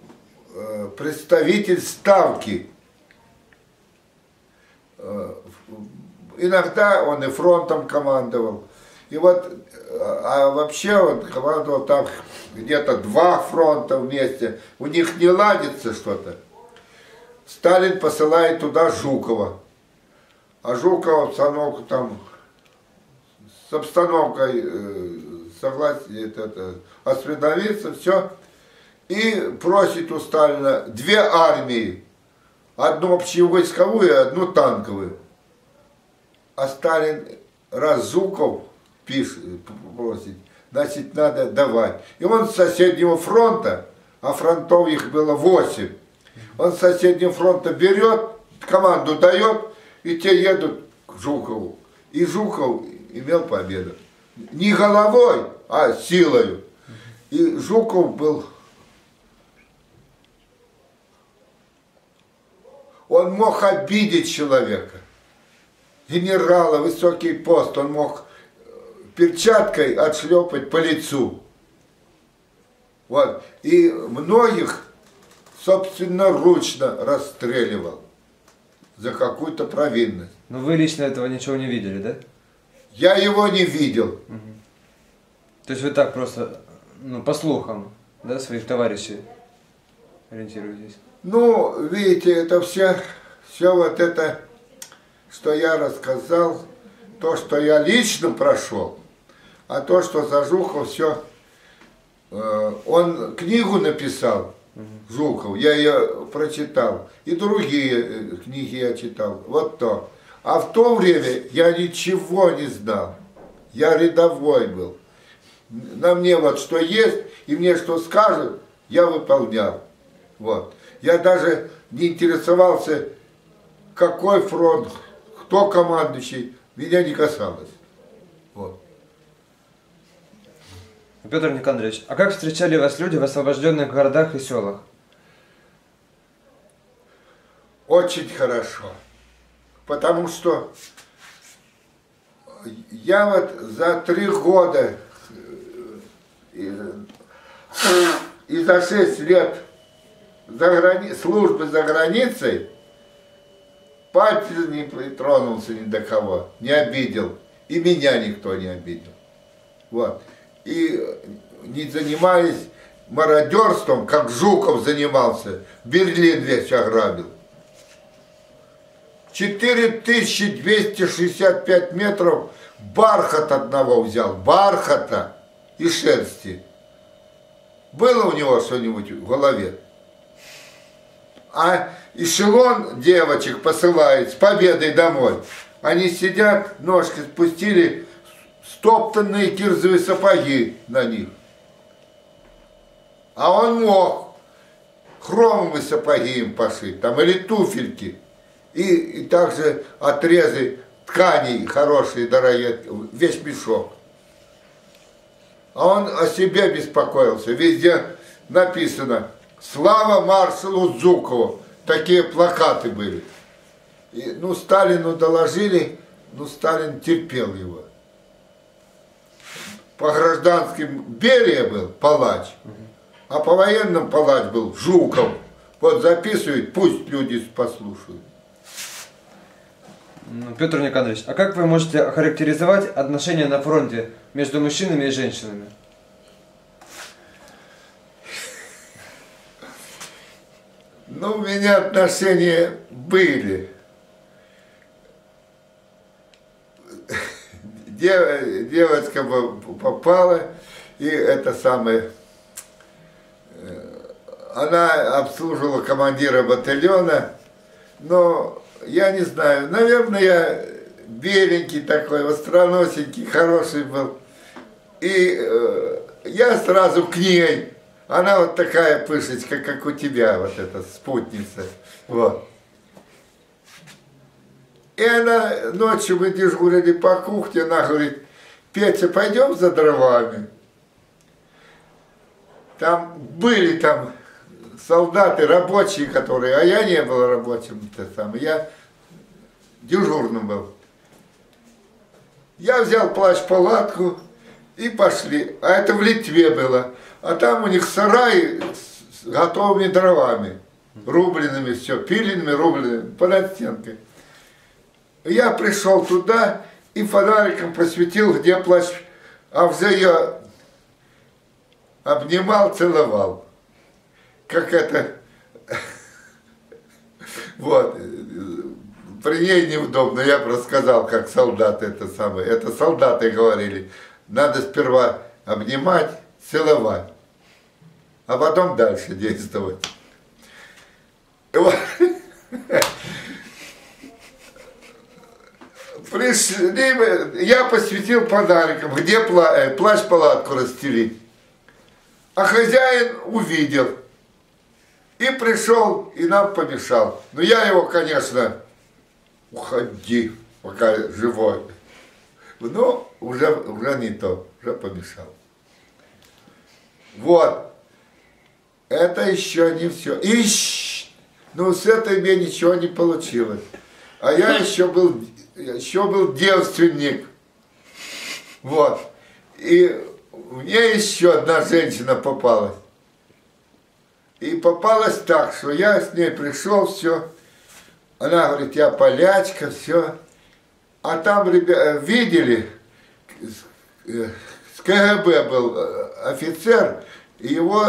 э, представитель ставки. Э, Иногда он и фронтом командовал. И вот, э, а вообще он командовал там где-то два фронта вместе. У них не ладится что-то. Сталин посылает туда Жукова. А Жукова обстановку там с обстановкой э, согласен, это, это, осведомиться, все. И просит у Сталина две армии. Одну общевойсковую и одну танковую. А Сталин раз Жуков пишет, просит, значит надо давать. И он с соседнего фронта, а фронтов их было восемь, он с соседнего фронта берет, команду дает, и те едут к Жукову. И Жуков имел победу. Не головой, а силою. И Жуков был... Он мог обидеть человека. Генерала, высокий пост, он мог э, перчаткой отшлепать по лицу. Вот. И многих собственноручно расстреливал за какую-то провинность. Но вы лично этого ничего не видели, да? Я его не видел. То есть вы так просто, ну, по слухам, да, своих товарищей ориентируетесь? Ну, видите, это все, все вот это, что я рассказал, то, что я лично прошел, а то, что за Жуков все, э, он книгу написал, Жуков, я ее прочитал, и другие э, книги я читал, вот то. А в то время я ничего не знал, я рядовой был. На мне вот что есть, и мне что скажут, я выполнял. Вот. Я даже не интересовался, какой фронт, кто командующий, меня не касалось. Вот. Петр Никандрович, а как встречали вас люди в освобожденных городах и селах? Очень хорошо. Потому что я вот за три года и, и за шесть лет за грани... службы за границей пальцем не притронулся ни до кого, не обидел. И меня никто не обидел. Вот. И не занимались мародерством, как Жуков занимался. Берлин весь ограбил. 4265 метров бархат одного взял, бархата и шерсти. Было у него что-нибудь в голове? А эшелон девочек посылает с победой домой. Они сидят, ножки спустили, стоптанные кирзовые сапоги на них. А он мог хромовые сапоги им пошить, там, или туфельки. И, и также отрезы тканей хорошие, дорогие, весь мешок. А он о себе беспокоился. Везде написано «Слава маршалу Зукову». Такие плакаты были. И, ну, Сталину доложили, ну, Сталин терпел его. По гражданским Берия был палач, а по военным палач был Жуков. Вот записывают, пусть люди послушают. Петр Никандрович, а как вы можете охарактеризовать отношения на фронте между мужчинами и женщинами? Ну, у меня отношения были. Дев, девочка попала, и это самое, э, она обслуживала командира батальона, но я не знаю, наверное, я беленький такой, остроносенький, хороший был. И э, я сразу к ней она вот такая пышечка, как у тебя, вот эта спутница. Вот. И она, ночью мы дежурили по кухне, она говорит, Петя, пойдем за дровами. Там были там солдаты, рабочие, которые, а я не был рабочим, -то сам, я дежурным был. Я взял плащ-палатку и пошли. А это в Литве было а там у них сарай с готовыми дровами, рубленными, все, пиленными, рубленными, под стенкой. Я пришел туда и фонариком посветил, где плащ, а уже я обнимал, целовал. Как это... Вот. При ней неудобно. Я просто сказал, как солдаты это самое. Это солдаты говорили. Надо сперва обнимать, целовать, а потом дальше действовать. Пришли, я посвятил подарком, где э, плащ-палатку расстелить. А хозяин увидел и пришел, и нам помешал. Но я его, конечно, уходи, пока живой. Но уже, уже не то, уже помешал. Вот. Это еще не все. И ну с этой мне ничего не получилось. А я *laughs* еще был, еще был девственник. Вот. И мне еще одна женщина попалась. И попалась так, что я с ней пришел, все. Она говорит, я полячка, все. А там ребя- видели, э, с КГБ был э, офицер, и его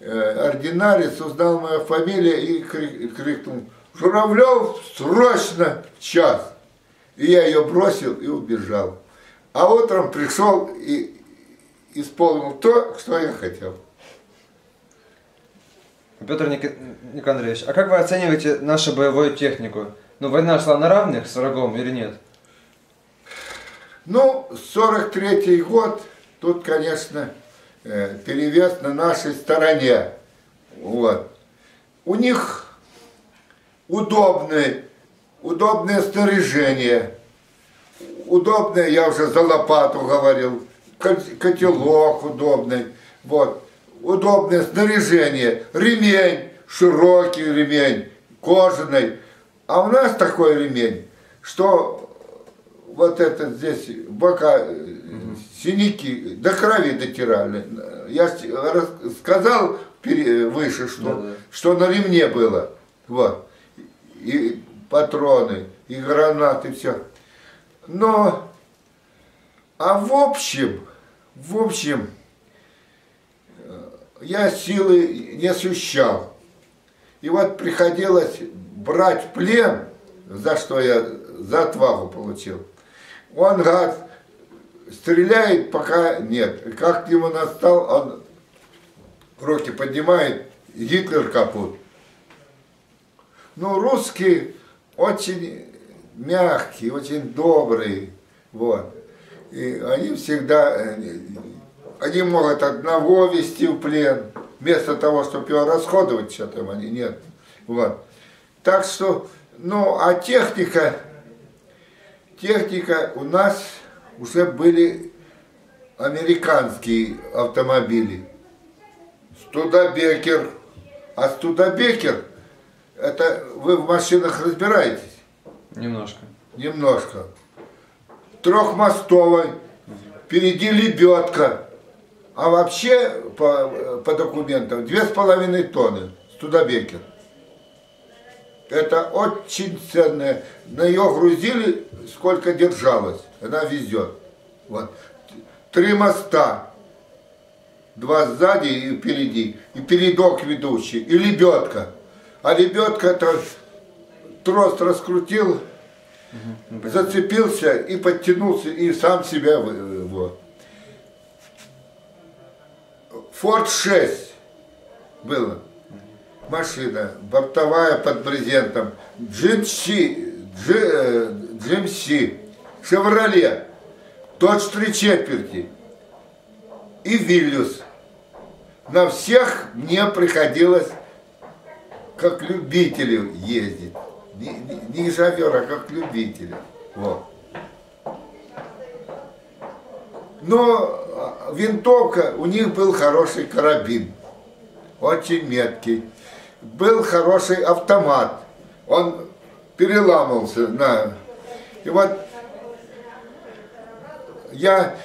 э, ординарец узнал мою фамилию и кри- крикнул, Журавлев, срочно час. И я ее бросил и убежал. А утром пришел и исполнил то, что я хотел. Петр Ник- Никандрович, а как вы оцениваете нашу боевую технику? Ну, война шла на равных с врагом или нет? Ну, 43-й год, тут, конечно, э, перевес на нашей стороне. Вот. У них удобное, удобное снаряжение, удобное, я уже за лопату говорил, кот- котелок удобный, вот, удобное снаряжение, ремень, широкий ремень, кожаный. А у нас такой ремень, что вот это здесь бока э, синяки до крови дотирали. Я сказал выше, что, Да-да. что на ремне было. Вот. И патроны, и гранаты, все. Но, а в общем, в общем, я силы не ощущал. И вот приходилось брать плен, за что я за отвагу получил. Он, гад, стреляет, пока нет. Как к нему настал, он руки поднимает, Гитлер капут. Ну, русские очень мягкие, очень добрые, вот. И они всегда, они могут одного вести в плен, вместо того, чтобы его расходовать что-то, они нет. Вот. Так что, ну, а техника, техника у нас уже были американские автомобили. Студебекер. А Студебекер, это вы в машинах разбираетесь? Немножко. Немножко. Трехмостовой, впереди лебедка. А вообще, по, по документам, две с половиной тонны Студебекер. Это очень ценное. На ее грузили, сколько держалось. Она везет. Вот. Три моста. Два сзади и впереди. И передок ведущий. И лебедка. А лебедка это трос раскрутил, зацепился и подтянулся, и сам себя Форд 6 было. Машина, бортовая под брезентом. Джимси, Джи- Джимси, Шевроле, Додж три четверти и Виллюс. На всех мне приходилось как любителю ездить. Не, не, не шофер, а как любителю. Вот. Но винтовка, у них был хороший карабин, очень меткий. Был хороший автомат, он переламывался на... И вот я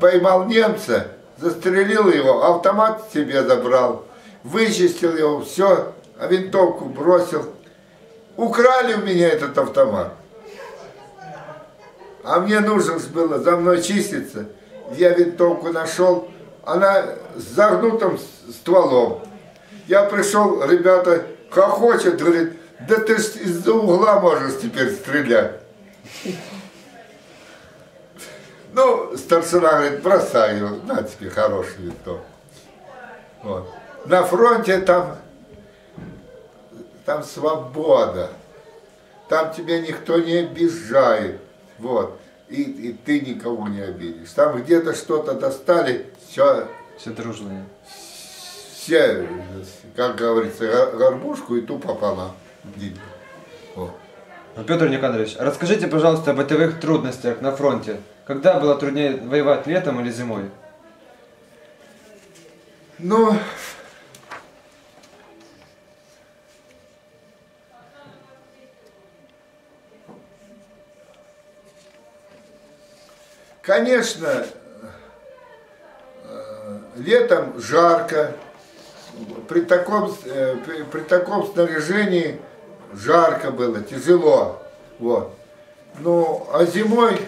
поймал немца, застрелил его, автомат себе забрал, вычистил его, все, а винтовку бросил. Украли у меня этот автомат. А мне нужно было за мной чиститься. Я винтовку нашел, она с загнутым стволом. Я пришел, ребята хохочет, говорит, да ты ж из-за угла можешь теперь стрелять. Ну, старшина говорит, бросай его, на тебе хороший винтовку. Вот. На фронте там, там свобода. Там тебя никто не обижает. Вот. И, и ты никого не обидишь. Там где-то что-то достали, все, Все дружные. все, как говорится, гор- горбушку и ту пополам. Вот. Петр Никандрович, расскажите, пожалуйста, о бытовых трудностях на фронте. Когда было труднее воевать, летом или зимой? Ну, конечно, э, летом жарко, при таком, э, при, таком снаряжении жарко было, тяжело. Вот. Ну, а зимой,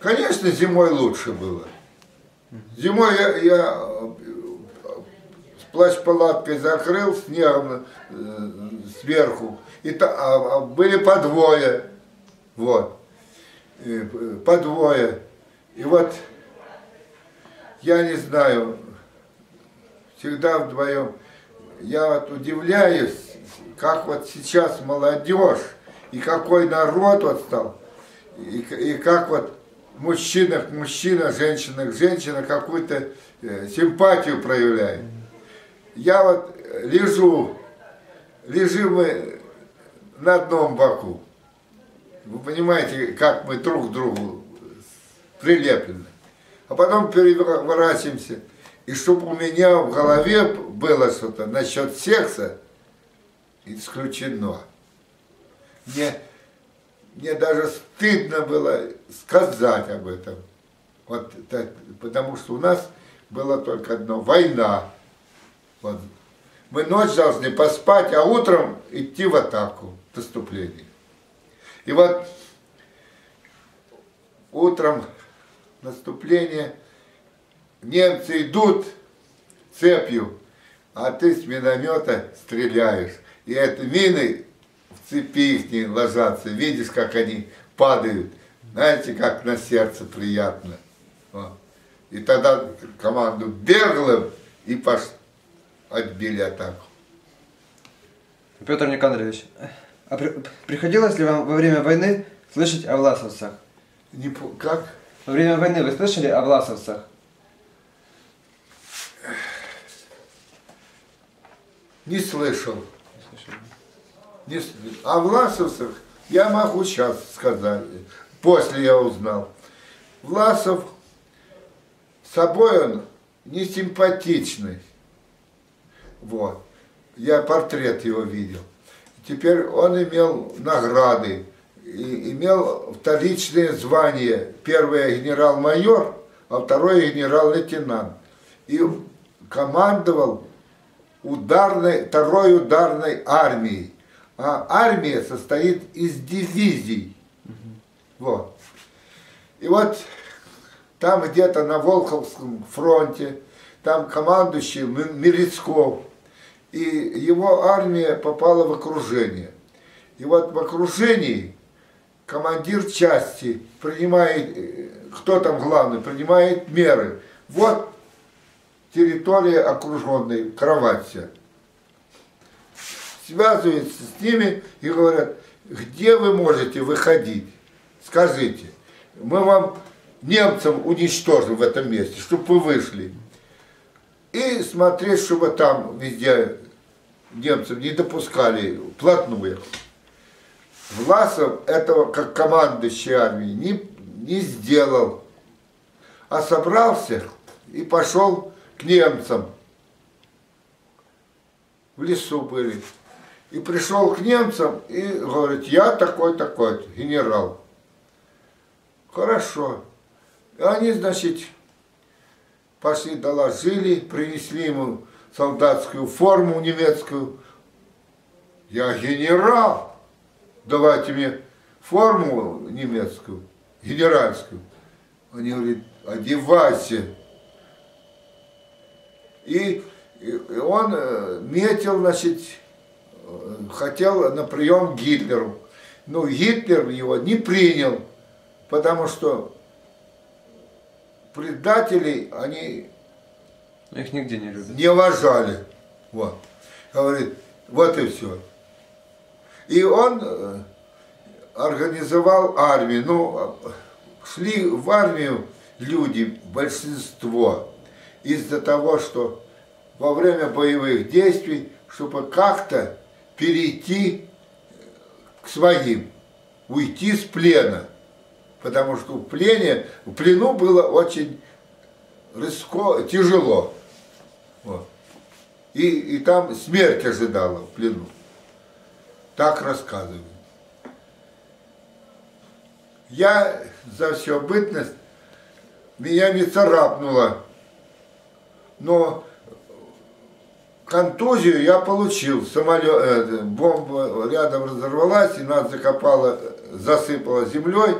конечно, зимой лучше было. Зимой я, я э, плащ-палаткой закрыл снегом э, сверху, и та, а, а были по двое, вот, по двое. И вот, я не знаю, всегда вдвоем, я вот удивляюсь, как вот сейчас молодежь, и какой народ вот стал, и, и как вот мужчина к мужчина, женщина к женщине какую-то э, симпатию проявляет. Я вот лежу, лежим мы на одном боку. Вы понимаете, как мы друг к другу прилеплены. А потом переворачиваемся. И чтобы у меня в голове было что-то насчет секса, исключено. Мне, мне даже стыдно было сказать об этом. Вот так, потому что у нас было только одно – война. Вот. Мы ночь должны поспать, а утром идти в атаку, наступление. И вот утром наступление, немцы идут цепью, а ты с миномета стреляешь. И это мины в цепи их не ложатся. Видишь, как они падают. Знаете, как на сердце приятно. И тогда команду беглым и пош... отбили атаку. Петр Никандрович, а при- приходилось ли вам во время войны слышать о власовцах? Не как? Во время войны вы слышали о власовцах? Не слышал. Не с- О Власовцах я могу сейчас сказать. После я узнал. Власов собой он не симпатичный. Вот. Я портрет его видел. Теперь он имел награды, и имел вторичные звания. Первое генерал-майор, а второе генерал-лейтенант. И командовал ударной, второй ударной армией. А армия состоит из дивизий. Вот. И вот там где-то на Волховском фронте, там командующий Мерецков, и его армия попала в окружение. И вот в окружении командир части принимает, э, кто там главный, принимает меры. Вот территория окруженная, кровать вся. Связываются с ними и говорят, где вы можете выходить? Скажите, мы вам немцам уничтожим в этом месте, чтобы вы вышли. И смотреть, чтобы там везде немцев не допускали вплотную. Власов этого, как командующий армией, не, не сделал, а собрался и пошел к немцам. В лесу были. И пришел к немцам и говорит, я такой-такой, генерал. Хорошо. И они, значит, пошли, доложили, принесли ему солдатскую форму немецкую. Я генерал, давайте мне форму немецкую, генеральскую. Они говорят, одевайся. И, он э, метил, значит, хотел на прием Гитлеру. Но Гитлер его не принял, потому что предателей они Их нигде не любят. не уважали. Вот. Говорит, вот и все. И он э, организовал армию. Ну, шли в армию люди, большинство, из-за того, что во время боевых действий, чтобы как-то перейти к своим, уйти с плена. Потому что в плене, в плену было очень риско, тяжело. Вот. И, и там смерть ожидала в плену. Так рассказывают. Я за всю бытность, меня не царапнуло, но контузию я получил. Самолет, э, бомба рядом разорвалась, и нас закопала, засыпала землей,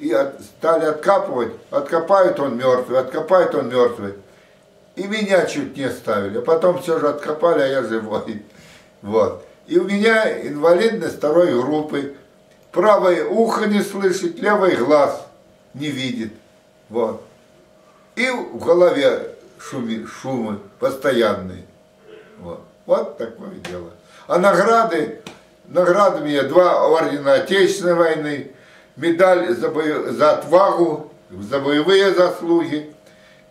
и от, стали откапывать. Откопают он мертвый, откопают он мертвый. И меня чуть не оставили. А потом все же откопали, а я живой. Вот. И у меня инвалидность второй группы. Правое ухо не слышит, левый глаз не видит. Вот. И в голове шуми, шумы постоянные. Вот. вот такое дело. А награды, награды мне два ордена Отечественной войны, медаль за, бо... за отвагу, за боевые заслуги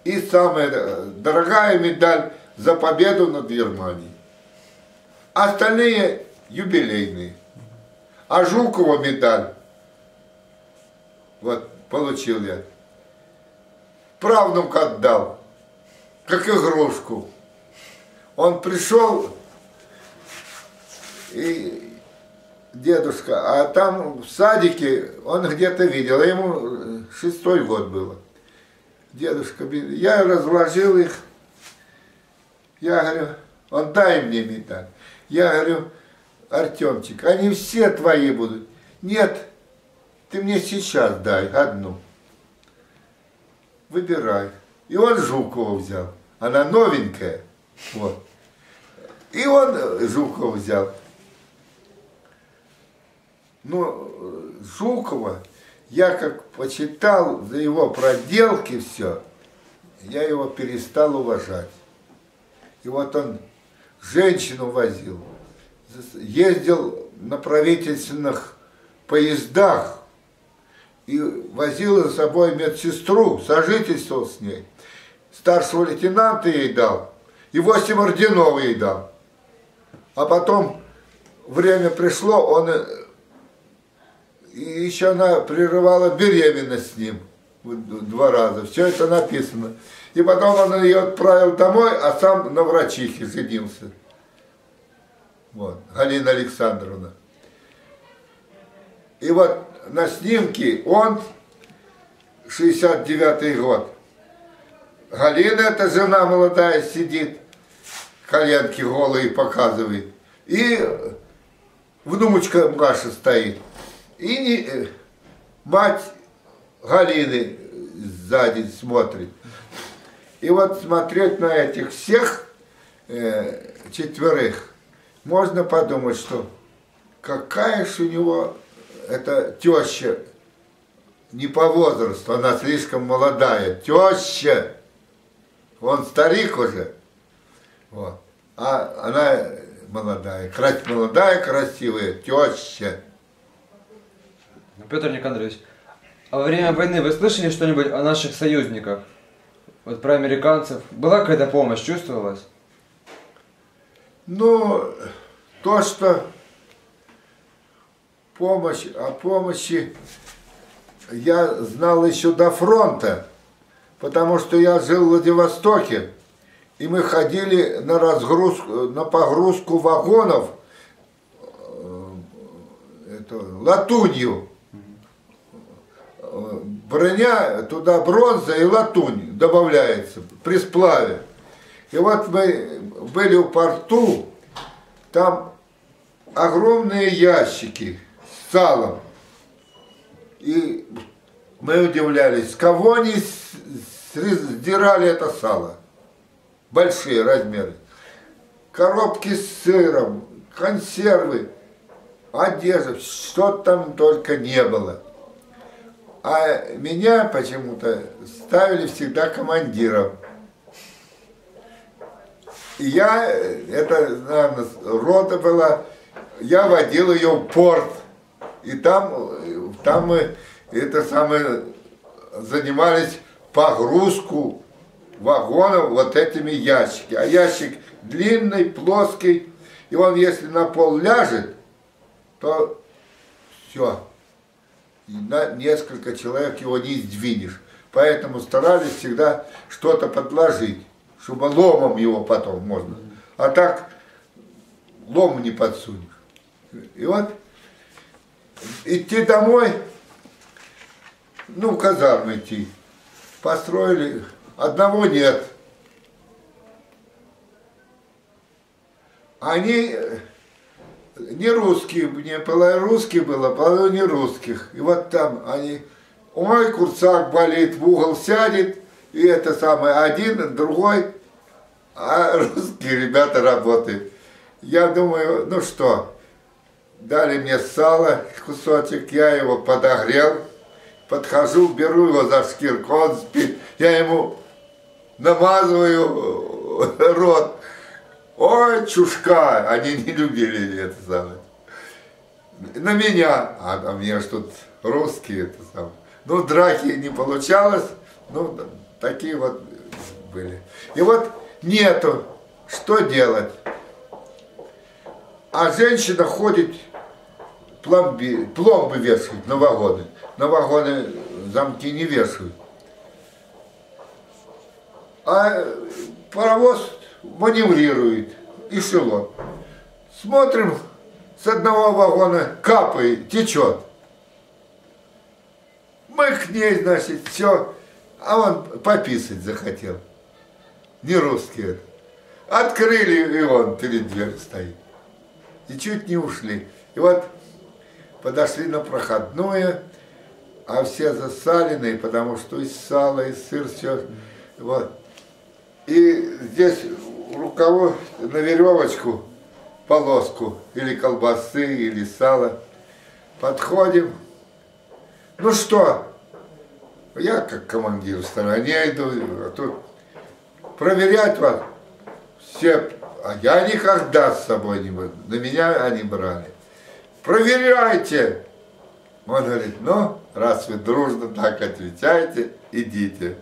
и самая дорогая медаль за победу над Германией. Остальные юбилейные. А Жукова медаль, вот, получил я. Правнук отдал, как игрушку. Он пришел, и дедушка, а там в садике он где-то видел, ему шестой год было. Дедушка, я разложил их, я говорю, он дай мне медаль. Я говорю, Артемчик, они все твои будут. Нет, ты мне сейчас дай одну. Выбирай. И он Жукова взял. Она новенькая. Вот. И он Жукова взял. Но Жукова, я как почитал за его проделки все, я его перестал уважать. И вот он женщину возил, ездил на правительственных поездах и возил за собой медсестру, сожительствовал с ней. Старшего лейтенанта ей дал, и восемь орденов ей дал. А потом время пришло, он и еще она прерывала беременность с ним два раза. Все это написано. И потом он ее отправил домой, а сам на врачихе женился. Вот, Галина Александровна. И вот на снимке он 69-й год. Галина, эта жена молодая, сидит, коленки голые показывает. И внучка Маша стоит. И э, мать Галины сзади смотрит. И вот смотреть на этих всех э, четверых, можно подумать, что какая же у него эта теща не по возрасту, она слишком молодая. Теща, он старик уже. Вот. А она молодая, молодая, красивая, теща. Петр Никандрович, а во время войны вы слышали что-нибудь о наших союзниках? Вот про американцев. Была какая-то помощь, чувствовалась? Ну, то, что помощь, о помощи я знал еще до фронта, потому что я жил в Владивостоке, и мы ходили на разгрузку, на погрузку вагонов э, это, латунью броня, туда бронза и латунь добавляется при сплаве. И вот мы были в порту, там огромные ящики с салом. И мы удивлялись, с кого они сдирали это сало. Большие размеры. Коробки с сыром, консервы, одежда, что там только не было. А меня почему-то ставили всегда командиром. Я, это, наверное, рота была, я водил ее в порт. И там, там мы, это самое, занимались погрузку вагонов вот этими ящиками. А ящик длинный, плоский, и он если на пол ляжет, то все, на несколько человек его не сдвинешь. Поэтому старались всегда что-то подложить, чтобы ломом его потом можно. А так лом не подсунешь. И вот идти домой, ну, в казарму идти. Построили, одного нет. они не русские, не русских было, половина не русских. И вот там они, ой, курсак болит, в угол сядет, и это самое, один, другой, а русские ребята работают. Я думаю, ну что, дали мне сало, кусочек, я его подогрел, подхожу, беру его за шкирку, он спит, я ему намазываю рот. Ой, чушка, они не любили это самое. На меня, а, а мне ж тут русские, это самое. Ну, драки не получалось, ну, такие вот были. И вот нету, что делать? А женщина ходит, пломби, пломбы вешает на вагоны. На вагоны замки не вешают. А паровоз маневрирует, эшелон. Смотрим, с одного вагона капает, течет. Мы к ней, значит, все, а он пописать захотел. Не русский это. Открыли, и он перед дверью стоит. И чуть не ушли. И вот подошли на проходное, а все засаленные, потому что и сало, и сыр, все. Вот. И здесь рукаво на веревочку полоску или колбасы, или сало. Подходим. Ну что? Я как командир в стороне иду, а тут проверять вас. Все, а я никогда с собой не буду. На меня они брали. Проверяйте. Он говорит, ну, раз вы дружно так отвечаете, идите.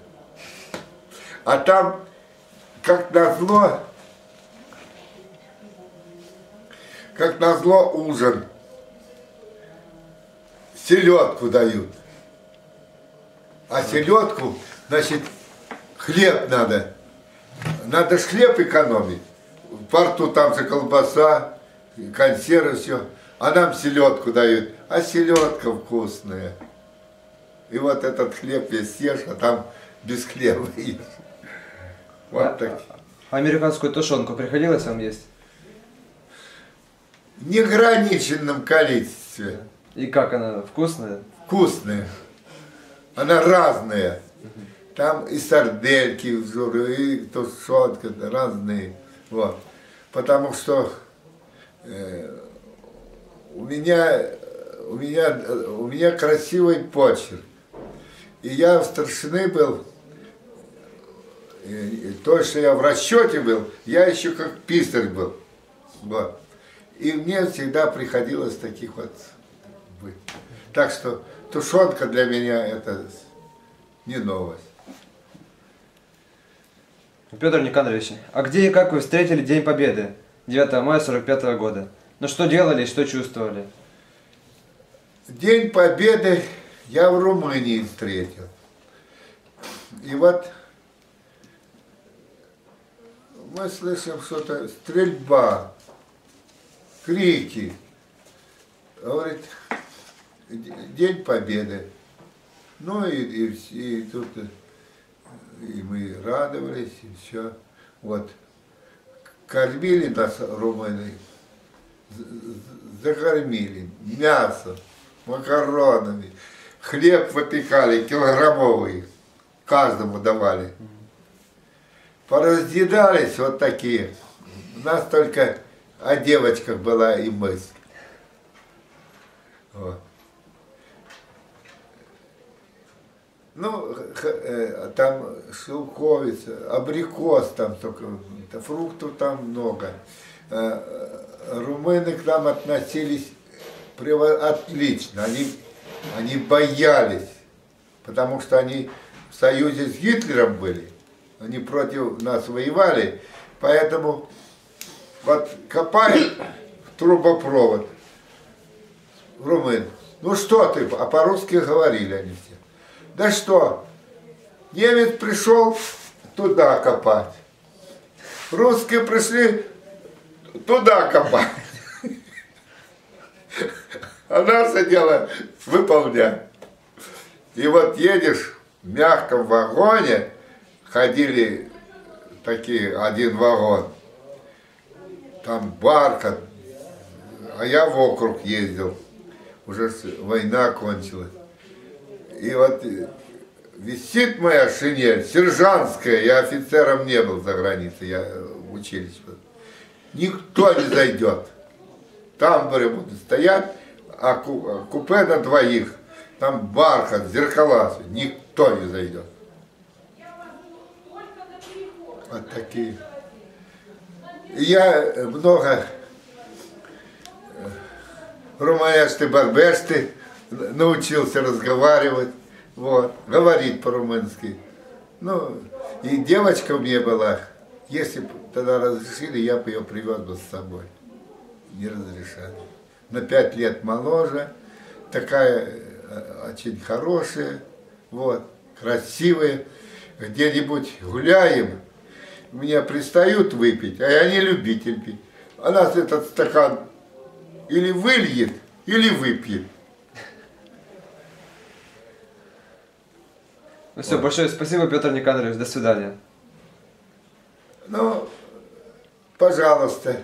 А там, как назло, как назло ужин. Селедку дают. А селедку, значит, хлеб надо. Надо хлеб экономить. В порту там же колбаса, консервы, все. А нам селедку дают. А селедка вкусная. И вот этот хлеб весь съешь, а там без хлеба *laughs* ешь. Вот так. Американскую тушенку приходилось вам есть? В неограниченном количестве. И как она? Вкусная? Вкусная. Она разная. Там и сардельки, и тушенка, разные. Вот. Потому что э, у меня, у меня, у меня красивый почерк. И я в старшины был, то, что я в расчете был, я еще как писарь был. Вот. И мне всегда приходилось таких вот быть. Так что тушенка для меня это не новость. Петр Никандрович, а где и как вы встретили День Победы 9 мая 45 года? Ну что делали и что чувствовали? День Победы я в Румынии встретил. И вот мы слышим что-то, стрельба, крики. Говорит, День Победы. Ну и, и, и тут и мы радовались, и все. Вот. Кормили нас румыны, закормили мясо, макаронами, хлеб выпекали килограммовый, каждому давали. Поразъедались вот такие. У нас только о девочках была и мысль. Вот. Ну, э, там шелковица, абрикос там только, фруктов там много. Э, румыны к нам относились отлично, они, они боялись, потому что они в союзе с Гитлером были, они против нас воевали, поэтому вот копает трубопровод румын. Ну что ты, а по-русски говорили они все. Да что, немец пришел туда копать. Русские пришли туда копать. *laughs* А наше дело выполнять. И вот едешь в мягком вагоне, ходили такие, один вагон, там бархат, а я в округ ездил, уже война кончилась. И вот э, висит моя шинель, сержантская, я офицером не был за границей, я в училище. Никто не зайдет. Там, говорю, буду стоять, а а купе на двоих, там бархат, зеркала, никто не зайдет. Вот такие. Я э, много э, румаешты барбешты научился разговаривать, вот, говорить по-румынски. Ну, и девочка у меня была, если бы тогда разрешили, я бы ее привез бы с собой. Не разрешали. На пять лет моложе, такая э, очень хорошая, вот, красивая. Где-нибудь гуляем, меня пристают выпить, а я не любитель пить. Она этот стакан или выльет, или выпьет. Ну все, большое спасибо, Петр Никандрович, до свидания. Ну, пожалуйста,